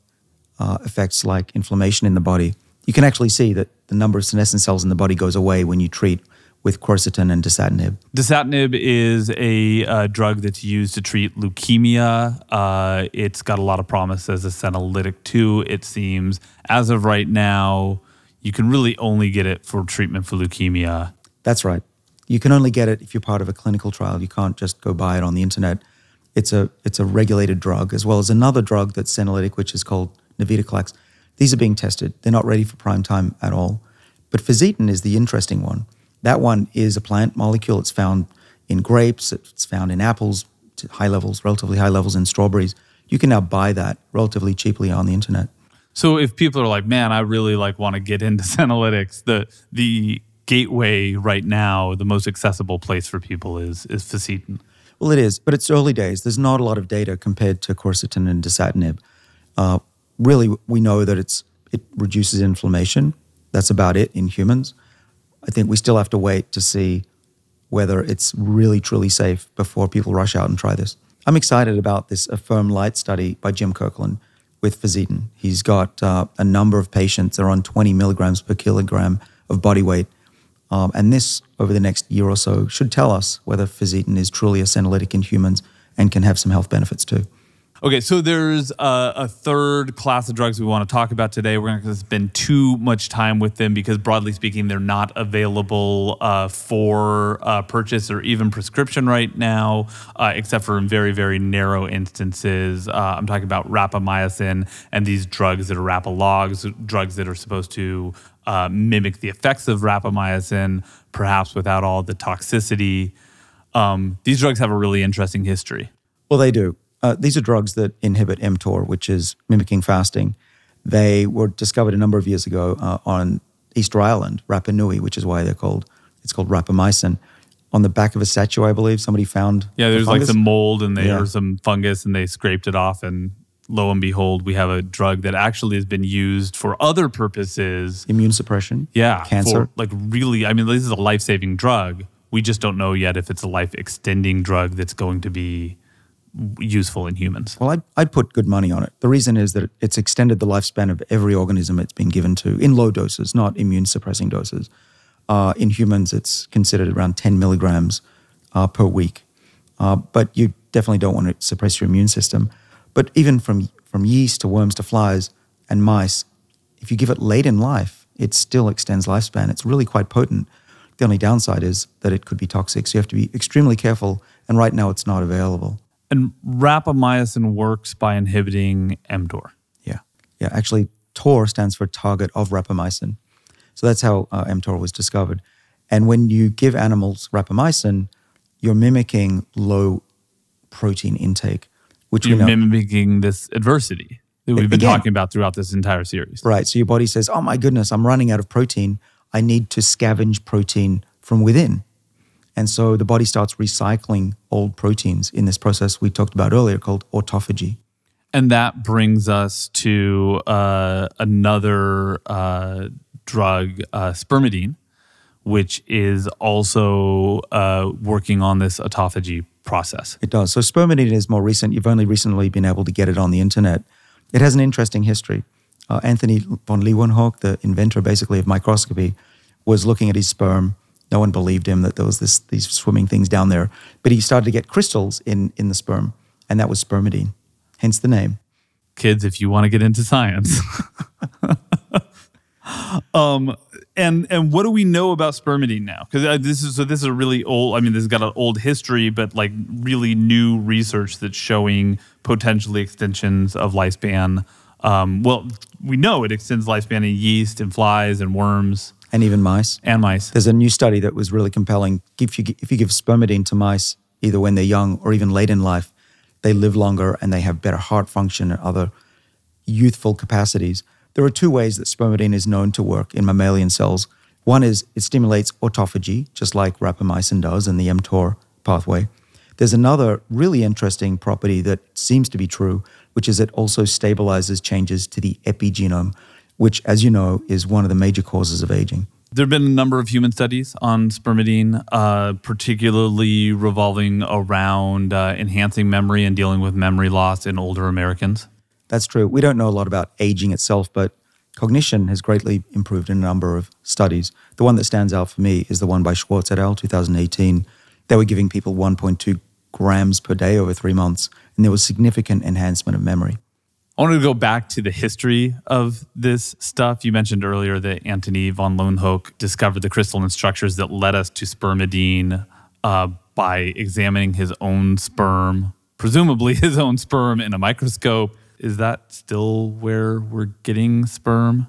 uh, effects like inflammation in the body. You can actually see that the number of senescent cells in the body goes away when you treat with quercetin and dasatinib. Dasatinib is a uh, drug that's used to treat leukemia. Uh, it's got a lot of promise as a senolytic too. It seems as of right now, you can really only get it for treatment for leukemia. That's right. You can only get it if you're part of a clinical trial. You can't just go buy it on the internet. It's a it's a regulated drug as well as another drug that's senolytic, which is called navitoclax. These are being tested. They're not ready for prime time at all. But Fisetin is the interesting one. That one is a plant molecule. It's found in grapes. It's found in apples to high levels, relatively high levels in strawberries. You can now buy that relatively cheaply on the internet. So if people are like, man, I really like want to get into [LAUGHS] senolytics, the the gateway right now, the most accessible place for people is is Fisetin. Well, it is, but it's early days. There's not a lot of data compared to quercetin and dasatinib. Uh, really, we know that it's it reduces inflammation. That's about it in humans. I think we still have to wait to see whether it's really truly safe before people rush out and try this. I'm excited about this AFFIRM-LITE study by Jim Kirkland with Fisetin. He's got uh, a number of patients that are on 20 milligrams per kilogram of body weight. Um, and this, over the next year or so, should tell us whether Fisetin is truly a senolytic in humans and can have some health benefits too. Okay, so there's a, a, third class of drugs we want to talk about today. We're going to spend too much time with them because, broadly speaking, they're not available uh, for uh, purchase or even prescription right now, uh, except for in very, very narrow instances. Uh, I'm talking about rapamycin and these drugs that are rapalogs, drugs that are supposed to uh, mimic the effects of rapamycin, perhaps without all the toxicity. Um, these drugs have a really interesting history. Well, they do. Uh, these are drugs that inhibit mTOR, which is mimicking fasting. They were discovered a number of years ago uh, on Easter Island, Rapa Nui, which is why they're called. It's called rapamycin. On the back of a statue, I believe somebody found. Yeah, there's the like some mold and there's yeah. some fungus, and they scraped it off, and lo and behold, we have a drug that actually has been used for other purposes. Immune suppression. Yeah, cancer. For, like really, I mean, this is a life saving drug. We just don't know yet if it's a life extending drug that's going to be useful in humans? Well, I'd, I'd put good money on it. The reason is that it's extended the lifespan of every organism it's been given to in low doses, not immune suppressing doses. Uh, in humans, it's considered around 10 milligrams uh, per week. Uh, but you definitely don't want to suppress your immune system. But even from, from yeast to worms to flies and mice, if you give it late in life, it still extends lifespan. It's really quite potent. The only downside is that it could be toxic. So you have to be extremely careful. And right now, it's not available. And rapamycin works by inhibiting mTOR. Yeah. Yeah. Actually, TOR stands for target of rapamycin. So that's how uh, mTOR was discovered. And when you give animals rapamycin, you're mimicking low protein intake, which you're we know, mimicking this adversity that we've been Again, talking about throughout this entire series. Right. So your body says, "Oh my goodness, I'm running out of protein. I need to scavenge protein from within." And so the body starts recycling old proteins in this process we talked about earlier called autophagy. And that brings us to uh, another uh, drug, uh, spermidine, which is also uh, working on this autophagy process. It does. So spermidine is more recent. You've only recently been able to get it on the internet. It has an interesting history. Uh, Anthony von Leeuwenhoek, the inventor basically of microscopy, was looking at his sperm no one believed him that there was this, these swimming things down there. But he started to get crystals in, in the sperm, and that was spermidine, hence the name. kids, if you want to get into science. [LAUGHS] um, and and what do we know about spermidine now? Because this is so this is a really old. I mean, this has got an old history, but like really new research that's showing potentially extensions of lifespan. Um, well, we know it extends lifespan in yeast and flies and worms and even mice. and mice. There's a new study that was really compelling. If you if you give spermidine to mice, either when they're young or even late in life, they live longer and they have better heart function and other youthful capacities. There are two ways that spermidine is known to work in mammalian cells. One is it stimulates autophagy, just like rapamycin does in the mTOR pathway. There's another really interesting property that seems to be true, which is it also stabilizes changes to the epigenome, which, as you know, is one of the major causes of aging. There have been a number of human studies on spermidine, uh, particularly revolving around uh, enhancing memory and dealing with memory loss in older Americans. That's true. We don't know a lot about aging itself, but cognition has greatly improved in a number of studies. The one that stands out for me is the one by Schwarz et al., 2018. They were giving people 1.2 grams per day over three months, and there was significant enhancement of memory. I wanted to go back to the history of this stuff. You mentioned earlier that Antony von Leeuwenhoek discovered the crystalline structures that led us to spermidine uh, by examining his own sperm, presumably [LAUGHS] his own sperm in a microscope. Is that still where we're getting sperm,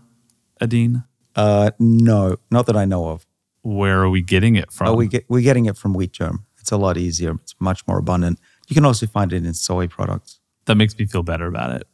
Adine? Uh, no, not that I know of. Where are we getting it from? Oh, we get, we're getting it from wheat germ. It's a lot easier. It's much more abundant. You can also find it in soy products. that makes me feel better about it.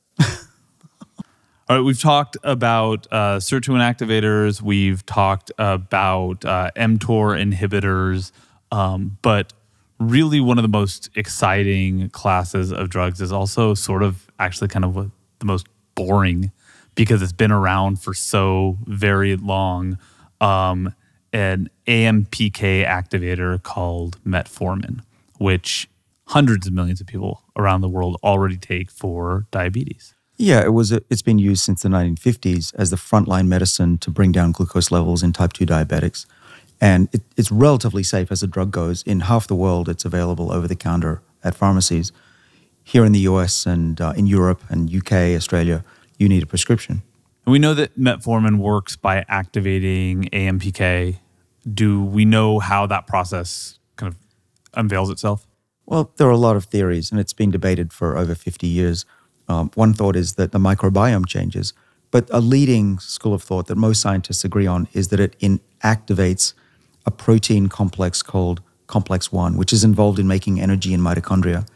All right, we've talked about uh, sirtuin activators. We've talked about uh, mTOR inhibitors, um, but really one of the most exciting classes of drugs is also sort of actually kind of the most boring because it's been around for so very long. Um, an AMPK activator called metformin, which hundreds of millions of people around the world already take for diabetes. Yeah, it was. A, it's been used since the 1950s as the frontline medicine to bring down glucose levels in type 2 diabetics, and it, it's relatively safe as a drug goes. In half the world, it's available over the counter at pharmacies. Here in the U.S. and uh, in Europe and UK, Australia, you need a prescription. And we know that metformin works by activating AMPK. Do we know how that process kind of unveils itself? Well, there are a lot of theories, and it's been debated for over 50 years. Um, one thought is that the microbiome changes, but a leading school of thought that most scientists agree on is that it inactivates a protein complex called complex 1, which is involved in making energy in mitochondria.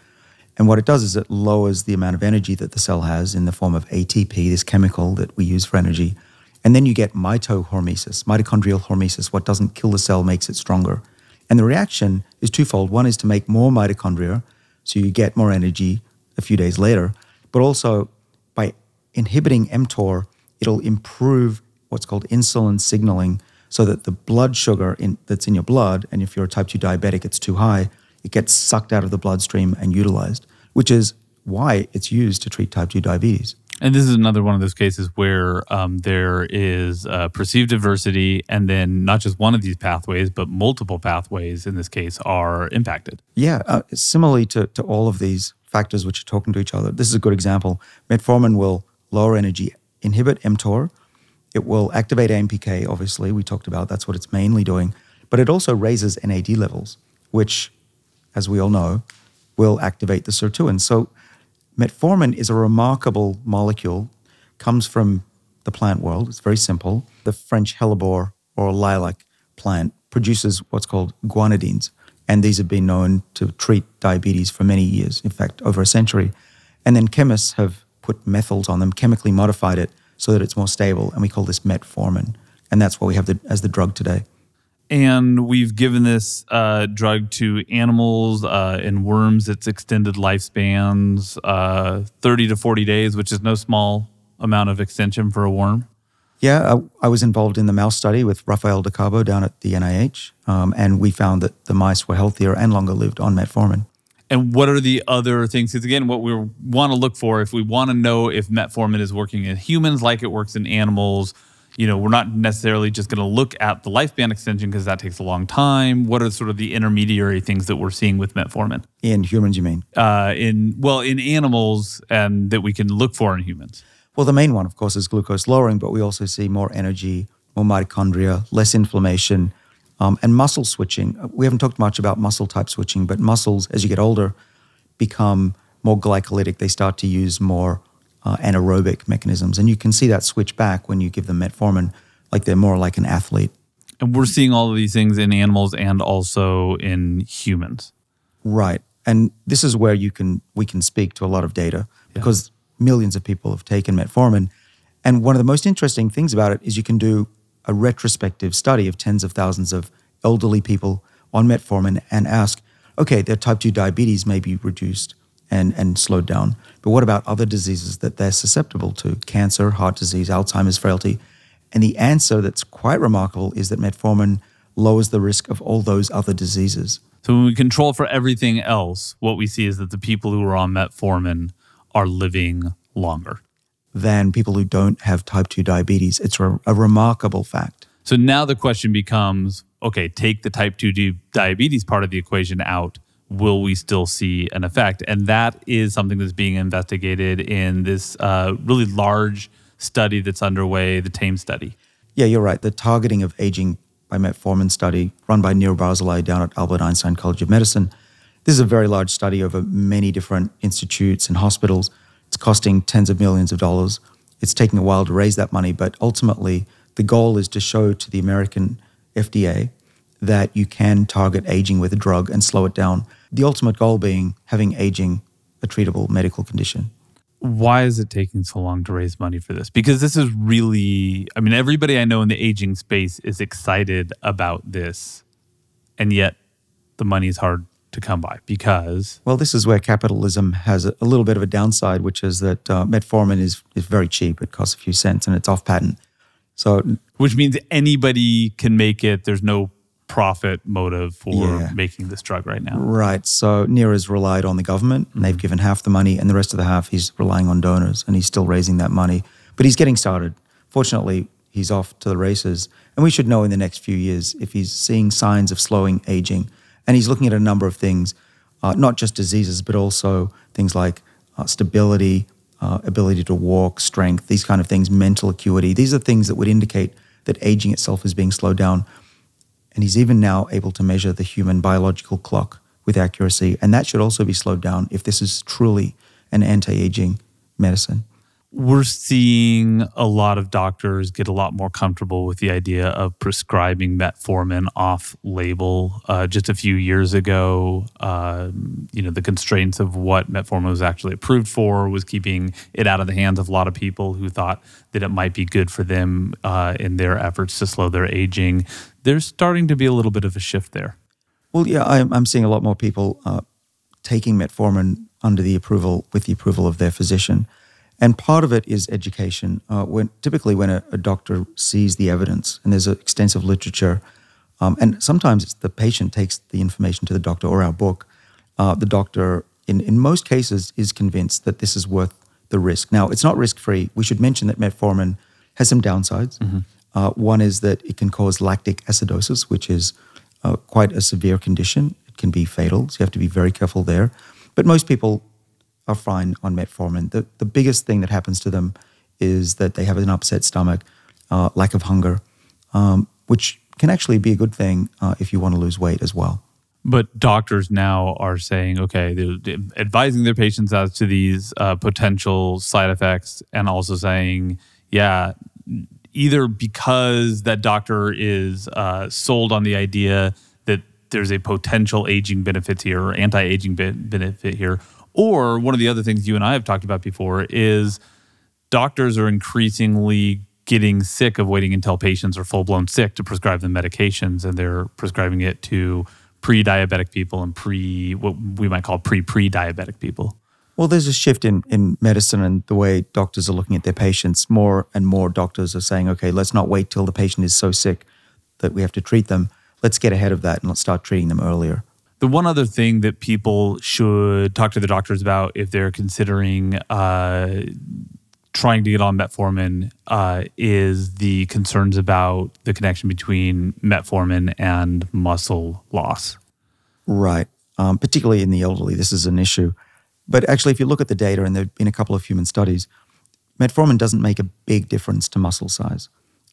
And what it does is it lowers the amount of energy that the cell has in the form of ATP, this chemical that we use for energy. And then you get mitohormesis, mitochondrial hormesis. What doesn't kill the cell makes it stronger. And the reaction is twofold. One is to make more mitochondria, so you get more energy a few days later. But also, by inhibiting mTOR, it'll improve what's called insulin signaling so that the blood sugar in, that's in your blood, and if you're a type 2 diabetic, it's too high, it gets sucked out of the bloodstream and utilized, which is why it's used to treat type 2 diabetes. And this is another one of those cases where um, there is uh, perceived adversity, and then not just one of these pathways, but multiple pathways in this case are impacted. Yeah, uh, similarly to, to all of these factors which are talking to each other, this is a good example. Metformin will lower energy, inhibit mTOR. It will activate AMPK, obviously, we talked about that's what it's mainly doing, but it also raises NAD levels, which, as we all know, will activate the sirtuin. So metformin is a remarkable molecule, comes from the plant world. It's very simple. The French hellebore or lilac plant produces what's called guanidines, and these have been known to treat diabetes for many years, in fact, over a century. And then chemists have put methyls on them, chemically modified it so that it's more stable, and we call this metformin. And that's what we have the, as the drug today. And we've given this uh, drug to animals uh, and worms. It's extended lifespans, uh, 30 to 40 days, which is no small amount of extension for a worm. Yeah, I, I was involved in the mouse study with Rafael De Cabo down at the NIH, um, and we found that the mice were healthier and longer lived on metformin. And what are the other things? Because again, what we want to look for, if we want to know if metformin is working in humans like it works in animals, you know, we're not necessarily just going to look at the lifespan extension because that takes a long time. What are sort of the intermediary things that we're seeing with metformin? In humans, you mean? Uh, in well, in animals, and that we can look for in humans. Well, the main one, of course, is glucose lowering, but we also see more energy, more mitochondria, less inflammation, um, and muscle switching. We haven't talked much about muscle type switching, but muscles, as you get older, become more glycolytic. They start to use more uh, anaerobic mechanisms. And you can see that switch back when you give them metformin, like they're more like an athlete. And we're seeing all of these things in animals and also in humans. Right. And this is where you can we can speak to a lot of data because millions of people have taken metformin. And one of the most interesting things about it is you can do a retrospective study of tens of thousands of elderly people on metformin and ask, okay, their type 2 diabetes may be reduced and, and slowed down. But what about other diseases that they're susceptible to? Cancer, heart disease, Alzheimer's, frailty. And the answer that's quite remarkable is that metformin lowers the risk of all those other diseases. So when we control for everything else, what we see is that the people who are on metformin are living longer than people who don't have type 2 diabetes. It's a, a remarkable fact. So now the question becomes okay, take the type 2 diabetes part of the equation out will we still see an effect? And that is something that's being investigated in this uh, really large study that's underway, the TAME study. Yeah, you're right. The targeting of aging by metformin study run by Nir Barzilai down at Albert Einstein College of Medicine. This is a very large study over many different institutes and hospitals. It's costing tens of millions of dollars. It's taking a while to raise that money, but ultimately the goal is to show to the American FDA that you can target aging with a drug and slow it down the ultimate goal being having aging a treatable medical condition. Why is it taking so long to raise money for this? Because this is really, I mean, everybody I know in the aging space is excited about this, and yet the money is hard to come by because. Well, this is where capitalism has a, little bit of a downside, which is that uh, metformin is, is very cheap. It costs a few cents and it's off patent. So, which means anybody can make it. There's no profit motive for yeah. making this drug right now. Right. So Nir has relied on the government and they've given half the money and the rest of the half he's relying on donors and he's still raising that money. But he's getting started. Fortunately, he's off to the races. And we should know in the next few years if he's seeing signs of slowing aging. And he's looking at a number of things, uh, not just diseases, but also things like uh, stability, uh, ability to walk, strength, these kind of things, mental acuity. These are things that would indicate that aging itself is being slowed down. And he's even now able to measure the human biological clock with accuracy. And that should also be slowed down if this is truly an anti aging medicine we're seeing a lot of doctors get a lot more comfortable with the idea of prescribing metformin off label. Uh, just a few years ago, uh, you know, the constraints of what metformin was actually approved for was keeping it out of the hands of a lot of people who thought that it might be good for them uh, in their efforts to slow their aging. There's starting to be a little bit of a shift there. Well, yeah, I'm, I'm seeing a lot more people uh, taking metformin under the approval, with the approval of their physician. And part of it is education. Uh, when typically when a, a, doctor sees the evidence, and there's extensive literature, um, and sometimes the patient takes the information to the doctor or our book. Uh, the doctor, in in most cases, is convinced that this is worth the risk. Now, it's not risk free. We should mention that metformin has some downsides. Mm-hmm. Uh, one is that it can cause lactic acidosis, which is uh, quite a severe condition. It can be fatal, so you have to be very careful there. But most people are fine on metformin. The, the biggest thing that happens to them is that they have an upset stomach, uh, lack of hunger, um, which can actually be a good thing uh, if you want to lose weight as well. But doctors now are saying, okay, they're advising their patients as to these uh, potential side effects and also saying, yeah, either because that doctor is uh, sold on the idea that there's a potential aging benefit here or anti aging benefit here, or one of the other things you and I have talked about before is doctors are increasingly getting sick of waiting until patients are full blown sick to prescribe them medications, and they're prescribing it to pre diabetic people and pre what we might call pre pre diabetic people. Well, there's a shift in, in medicine and the way doctors are looking at their patients. More and more doctors are saying, okay, let's not wait till the patient is so sick that we have to treat them. Let's get ahead of that and let's start treating them earlier. The one other thing that people should talk to the doctors about if they're considering uh, trying to get on metformin uh, is the concerns about the connection between metformin and muscle loss. Right. Um, particularly in the elderly, this is an issue. But actually, if you look at the data, and there have been a couple of human studies, metformin doesn't make a big difference to muscle size.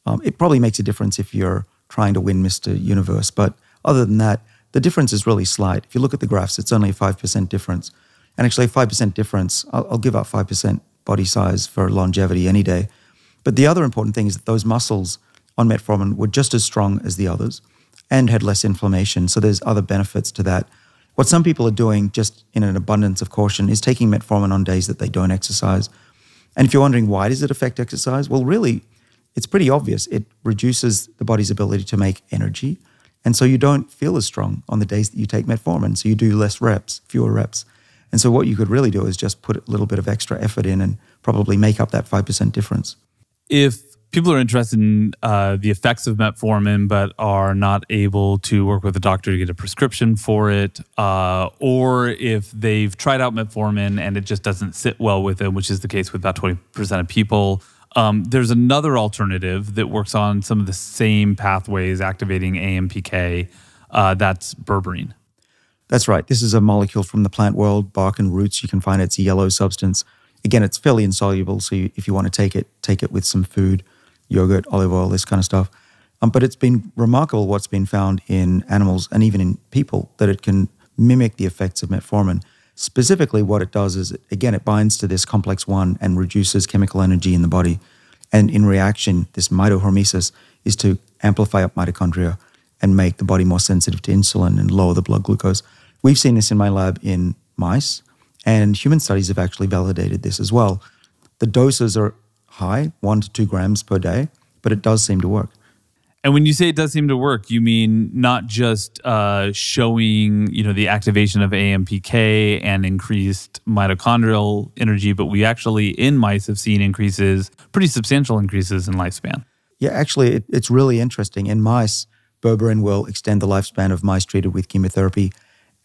Um, it probably makes a difference if you're trying to win Mr. Universe. But other than that, the difference is really slight. If you look at the graphs, it's only a 5% difference. And actually, a 5% difference, I'll, I'll give up 5% body size for longevity any day. But the other important thing is that those muscles on metformin were just as strong as the others and had less inflammation. So there's other benefits to that. What some people are doing, just in an abundance of caution, is taking metformin on days that they don't exercise. And if you're wondering why does it affect exercise, well, really, it's pretty obvious. It reduces the body's ability to make energy. And so you don't feel as strong on the days that you take metformin. So you do less reps, fewer reps. And so what you could really do is just put a little bit of extra effort in and probably make up that 5% difference. If people are interested in uh, the effects of metformin but are not able to work with a doctor to get a prescription for it, uh, or if they've tried out metformin and it just doesn't sit well with them, which is the case with about 20% of people, um, there's another alternative that works on some of the same pathways activating AMPK. Uh, that's berberine. That's right. This is a molecule from the plant world, bark and roots. You can find it's a yellow substance. Again, it's fairly insoluble. So you, if you want to take it, take it with some food, yogurt, olive oil, this kind of stuff. Um, but it's been remarkable what's been found in animals and even in people that it can mimic the effects of metformin. Specifically, what it does is, again, it binds to this complex 1 and reduces chemical energy in the body. And in reaction, this mitohormesis is to amplify up mitochondria and make the body more sensitive to insulin and lower the blood glucose. We've seen this in my lab in mice, and human studies have actually validated this as well. The doses are high, one to two grams per day, but it does seem to work. And when you say it does seem to work, you mean not just uh, showing you know the activation of AMPK and increased mitochondrial energy, but we actually in mice have seen increases, pretty substantial increases in lifespan. Yeah, actually, it, it's really interesting. In mice, berberine will extend the lifespan of mice treated with chemotherapy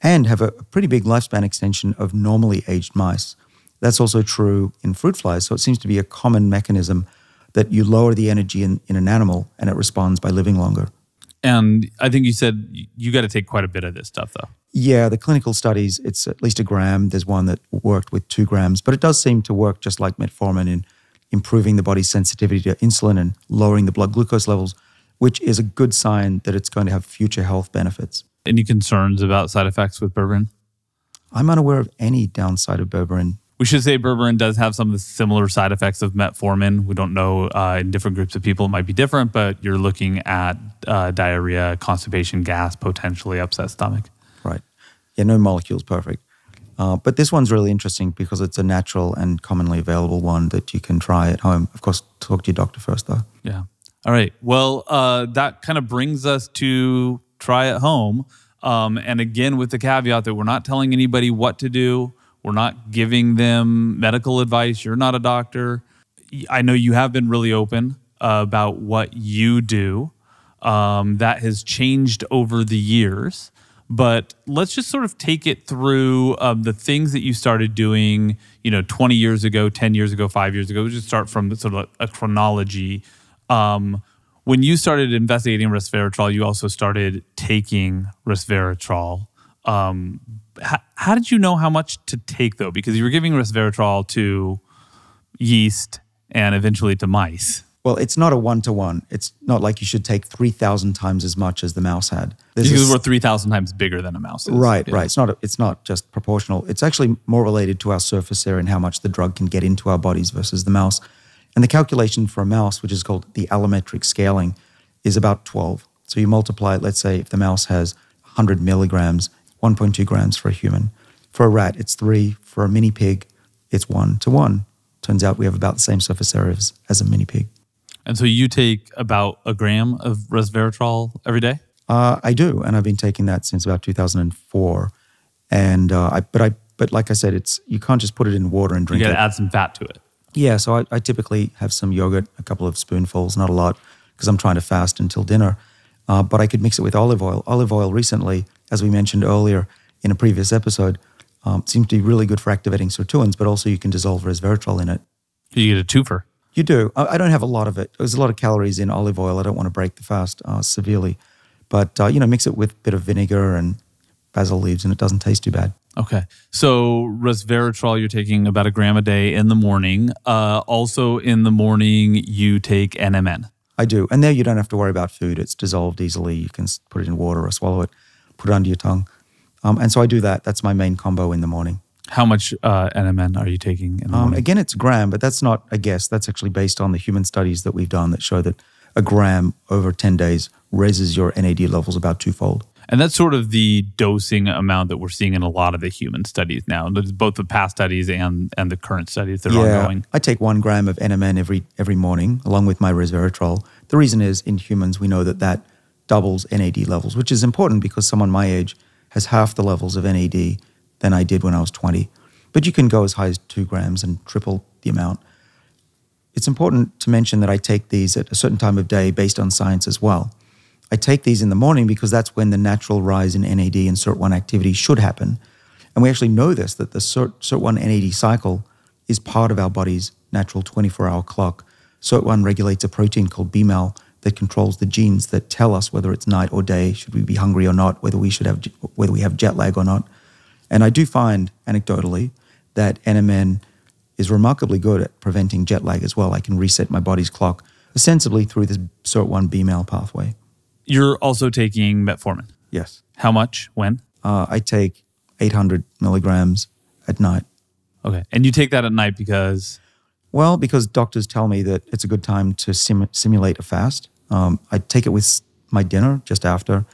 and have a pretty big lifespan extension of normally aged mice. That's also true in fruit flies. So it seems to be a common mechanism that you lower the energy in, in an animal and it responds by living longer. And I think you said you got to take quite a bit of this stuff, though. Yeah, the clinical studies, it's at least a gram. There's one that worked with two grams, but it does seem to work just like metformin in improving the body's sensitivity to insulin and lowering the blood glucose levels, which is a good sign that it's going to have future health benefits. Any concerns about side effects with berberine? I'm unaware of any downside of berberine. We should say berberine does have some of the similar side effects of metformin. We don't know uh, in different groups of people it might be different, but you're looking at uh, diarrhea, constipation, gas, potentially upset stomach. Right. Yeah, no molecule's perfect. Uh, but this one's really interesting because it's a natural and commonly available one that you can try at home. Of course, talk to your doctor first, though. Yeah. All right. Well, uh, that kind of brings us to try at home. Um, and again, with the caveat that we're not telling anybody what to do. We're not giving them medical advice. You're not a doctor. I know you have been really open uh, about what you do. Um, that has changed over the years. But let's just sort of take it through um, the things that you started doing, you know, 20 years ago, 10 years ago, five years ago. We'll just start from sort of a chronology. Um, when you started investigating resveratrol, you also started taking resveratrol. Um, how, how, did you know how much to take though? Because you were giving resveratrol to yeast and eventually to mice. Well, it's not a one to one. It's not like you should take 3,000 times as much as the mouse had. because we're 3,000 times bigger than a mouse is. Right, yeah. right. It's not, it's not just proportional. It's actually more related to our surface area and how much the drug can get into our bodies versus the mouse. And the calculation for a mouse, which is called the allometric scaling, is about 12. So you multiply it, let's say if the mouse has 100 milligrams, 1.2 grams for a human. For a rat, it's three. For a mini pig, it's one to one. Turns out we have about the same surface area as, as a mini pig. And so you take about a gram of resveratrol every day? Uh, I do, and I've been taking that since about 2004. And uh, I, but I, but like I said, it's you can't just put it in water and drink you it. You got to add some fat to it. Yeah, so I, I, typically have some yogurt, a couple of spoonfuls, not a lot, because I'm trying to fast until dinner. Uh, but I could mix it with olive oil. Olive oil recently, as we mentioned earlier in a previous episode, um, seems to be really good for activating sirtuins, but also you can dissolve resveratrol in it. You get a twofer. You do. I, I don't have a lot of it. There's a lot of calories in olive oil. I don't want to break the fast uh, severely, but uh, you know, mix it with a bit of vinegar and basil leaves, and it doesn't taste too bad. Okay. So resveratrol, you're taking about a gram a day in the morning. Uh, also in the morning, you take NMN. I do, and there you don't have to worry about food. It's dissolved easily. You can put it in water or swallow it, put it under your tongue, um, and so I do that. That's my main combo in the morning. How much uh, NMN are you taking in the Um, morning? again, it's a gram, but that's not a guess. That's actually based on the human studies that we've done that show that a gram over 10 days raises your NAD levels about twofold. And that's sort of the dosing amount that we're seeing in a lot of the human studies now, both the past studies and and the current studies that are ongoing. I take one gram of NMN every every morning along with my resveratrol. The reason is in humans we know that that doubles NAD levels, which is important because someone my age has half the levels of NAD than I did when I was 20. But you can go as high as two grams and triple the amount. It's important to mention that I take these at a certain time of day based on science as well. I take these in the morning because that's when the natural rise in NAD and SIRT1 activity should happen. And we actually know this that the SIRT, SIRT1 NAD cycle is part of our body's natural 24 hour clock. SIRT1 regulates a protein called BMAL that controls the genes that tell us whether it's night or day, should we be hungry or not, whether we should have whether we have jet lag or not. And I do find anecdotally that NMN is remarkably good at preventing jet lag as well. I can reset my body's clock ostensibly through this SIRT1 BMAL pathway. You're also taking metformin. Yes. How much? When? Uh, I take 800 milligrams at night. Okay. And you take that at night because Well, because doctors tell me that it's a good time to sim- simulate a fast. Um, I take it with my dinner just after,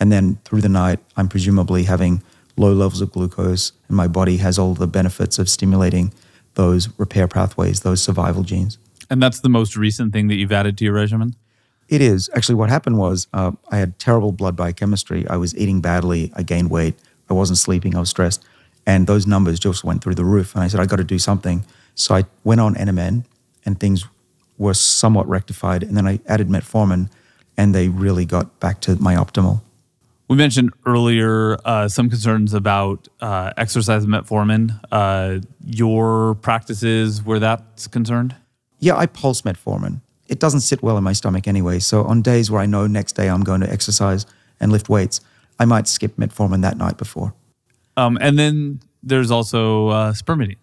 and then through the night, I'm presumably having low levels of glucose, and my body has all the benefits of stimulating those repair pathways, those survival genes. and that's the most recent thing that you've added to your regimen? It is. Actually, what happened was uh, I had terrible blood biochemistry. I was eating badly. I gained weight. I wasn't sleeping. I was stressed. And those numbers just went through the roof. And I said, I got to do something. So I went on NMN and things were somewhat rectified. And then I added metformin and they really got back to my optimal. We mentioned earlier uh, some concerns about uh, exercise and metformin. Uh, your practices where that's concerned? Yeah, I pulse metformin. It doesn't sit well in my stomach anyway. So on days where I know next day I'm going to exercise and lift weights, I might skip metformin that night before. Um, and then there's also uh, spermidine.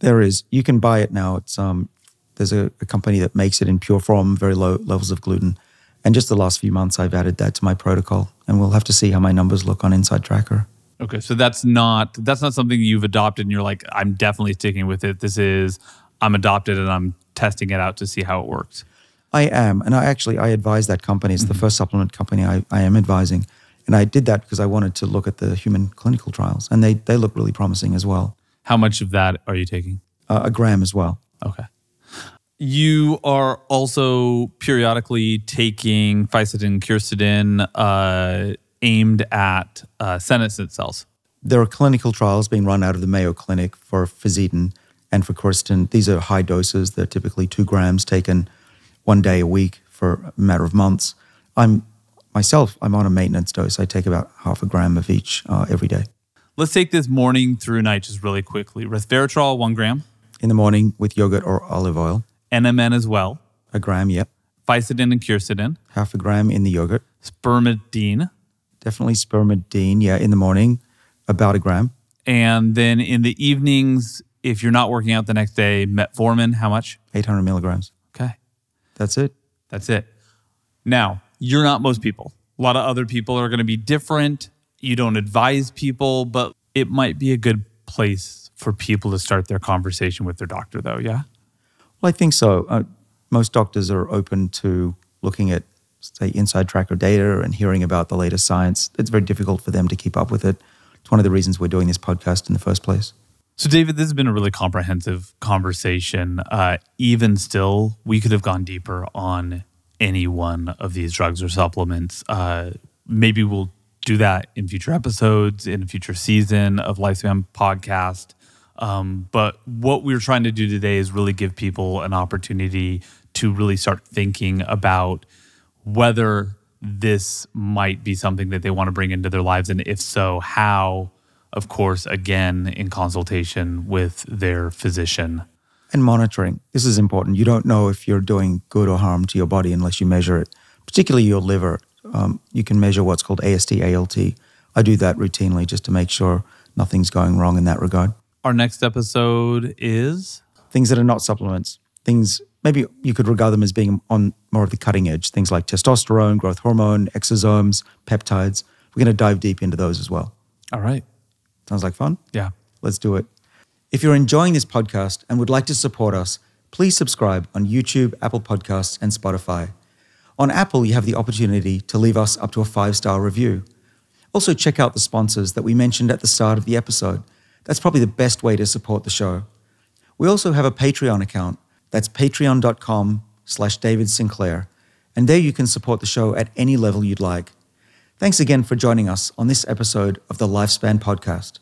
There is. You can buy it now. It's um, there's a, a company that makes it in pure form, very low levels of gluten. And just the last few months, I've added that to my protocol, and we'll have to see how my numbers look on InsideTracker. Okay, so that's not that's not something you've adopted, and you're like, I'm definitely sticking with it. This is I'm adopted, and I'm testing it out to see how it works. I am, and I actually I advise that company. It's the Mm-hmm. first supplement company I, I am advising, and I did that because I wanted to look at the human clinical trials, and they they look really promising as well. How much of that are you taking? Uh, a gram as well. Okay. You are also periodically taking Fisetin Quercetin uh, aimed at uh, senescent cells. There are clinical trials being run out of the Mayo Clinic for Fisetin and for Quercetin. These are high doses. They're typically two grams taken one day a week for a matter of months. I'm myself, I'm on a maintenance dose. I take about half a gram of each uh, every day. Let's take this morning through night just really quickly. Resveratrol, one gram. In the morning with yogurt or olive oil, NMN as well. a gram, yep. Fisetin and Quercetin. Half a gram in the yogurt. Spermidine. Definitely spermidine, yeah, in the morning, about a gram. And then in the evenings, if you're not working out the next day, metformin, how much? 800 milligrams. Okay. That's it. That's it. Now, you're not most people. A lot of other people are going to be different. You don't advise people, but it might be a good place for people to start their conversation with their doctor, though. Yeah. Well, I think so. Uh, most doctors are open to looking at, say, InsideTracker data and hearing about the latest science. It's very difficult for them to keep up with it. It's one of the reasons we're doing this podcast in the first place. So, David, this has been a really comprehensive conversation. Uh, even still, we could have gone deeper on any one of these drugs or supplements. Uh, maybe we'll do that in future episodes, in a future season of Lifespan Podcast. Um, but what we're trying to do today is really give people an opportunity to really start thinking about whether this might be something that they want to bring into their lives, and if so, how. Of course, again, in consultation with their physician. And monitoring. This is important. You don't know if you're doing good or harm to your body unless you measure it, particularly your liver. Um, you can measure what's called AST, ALT. I do that routinely just to make sure nothing's going wrong in that regard. Our next episode is Things that are not supplements, things maybe you could regard them as being on more of the cutting edge, things like testosterone, growth hormone, exosomes, peptides. We're going to dive deep into those as well. all right. Sounds like fun? Yeah. Let's do it. If you're enjoying this podcast and would like to support us, please subscribe on YouTube, Apple Podcasts, and Spotify. On Apple, you have the opportunity to leave us up to a five star review. Also, check out the sponsors that we mentioned at the start of the episode. That's probably the best way to support the show. We also have a Patreon account. That's patreon.com slash David Sinclair. And there you can support the show at any level you'd like. Thanks again for joining us on this episode of the Lifespan Podcast.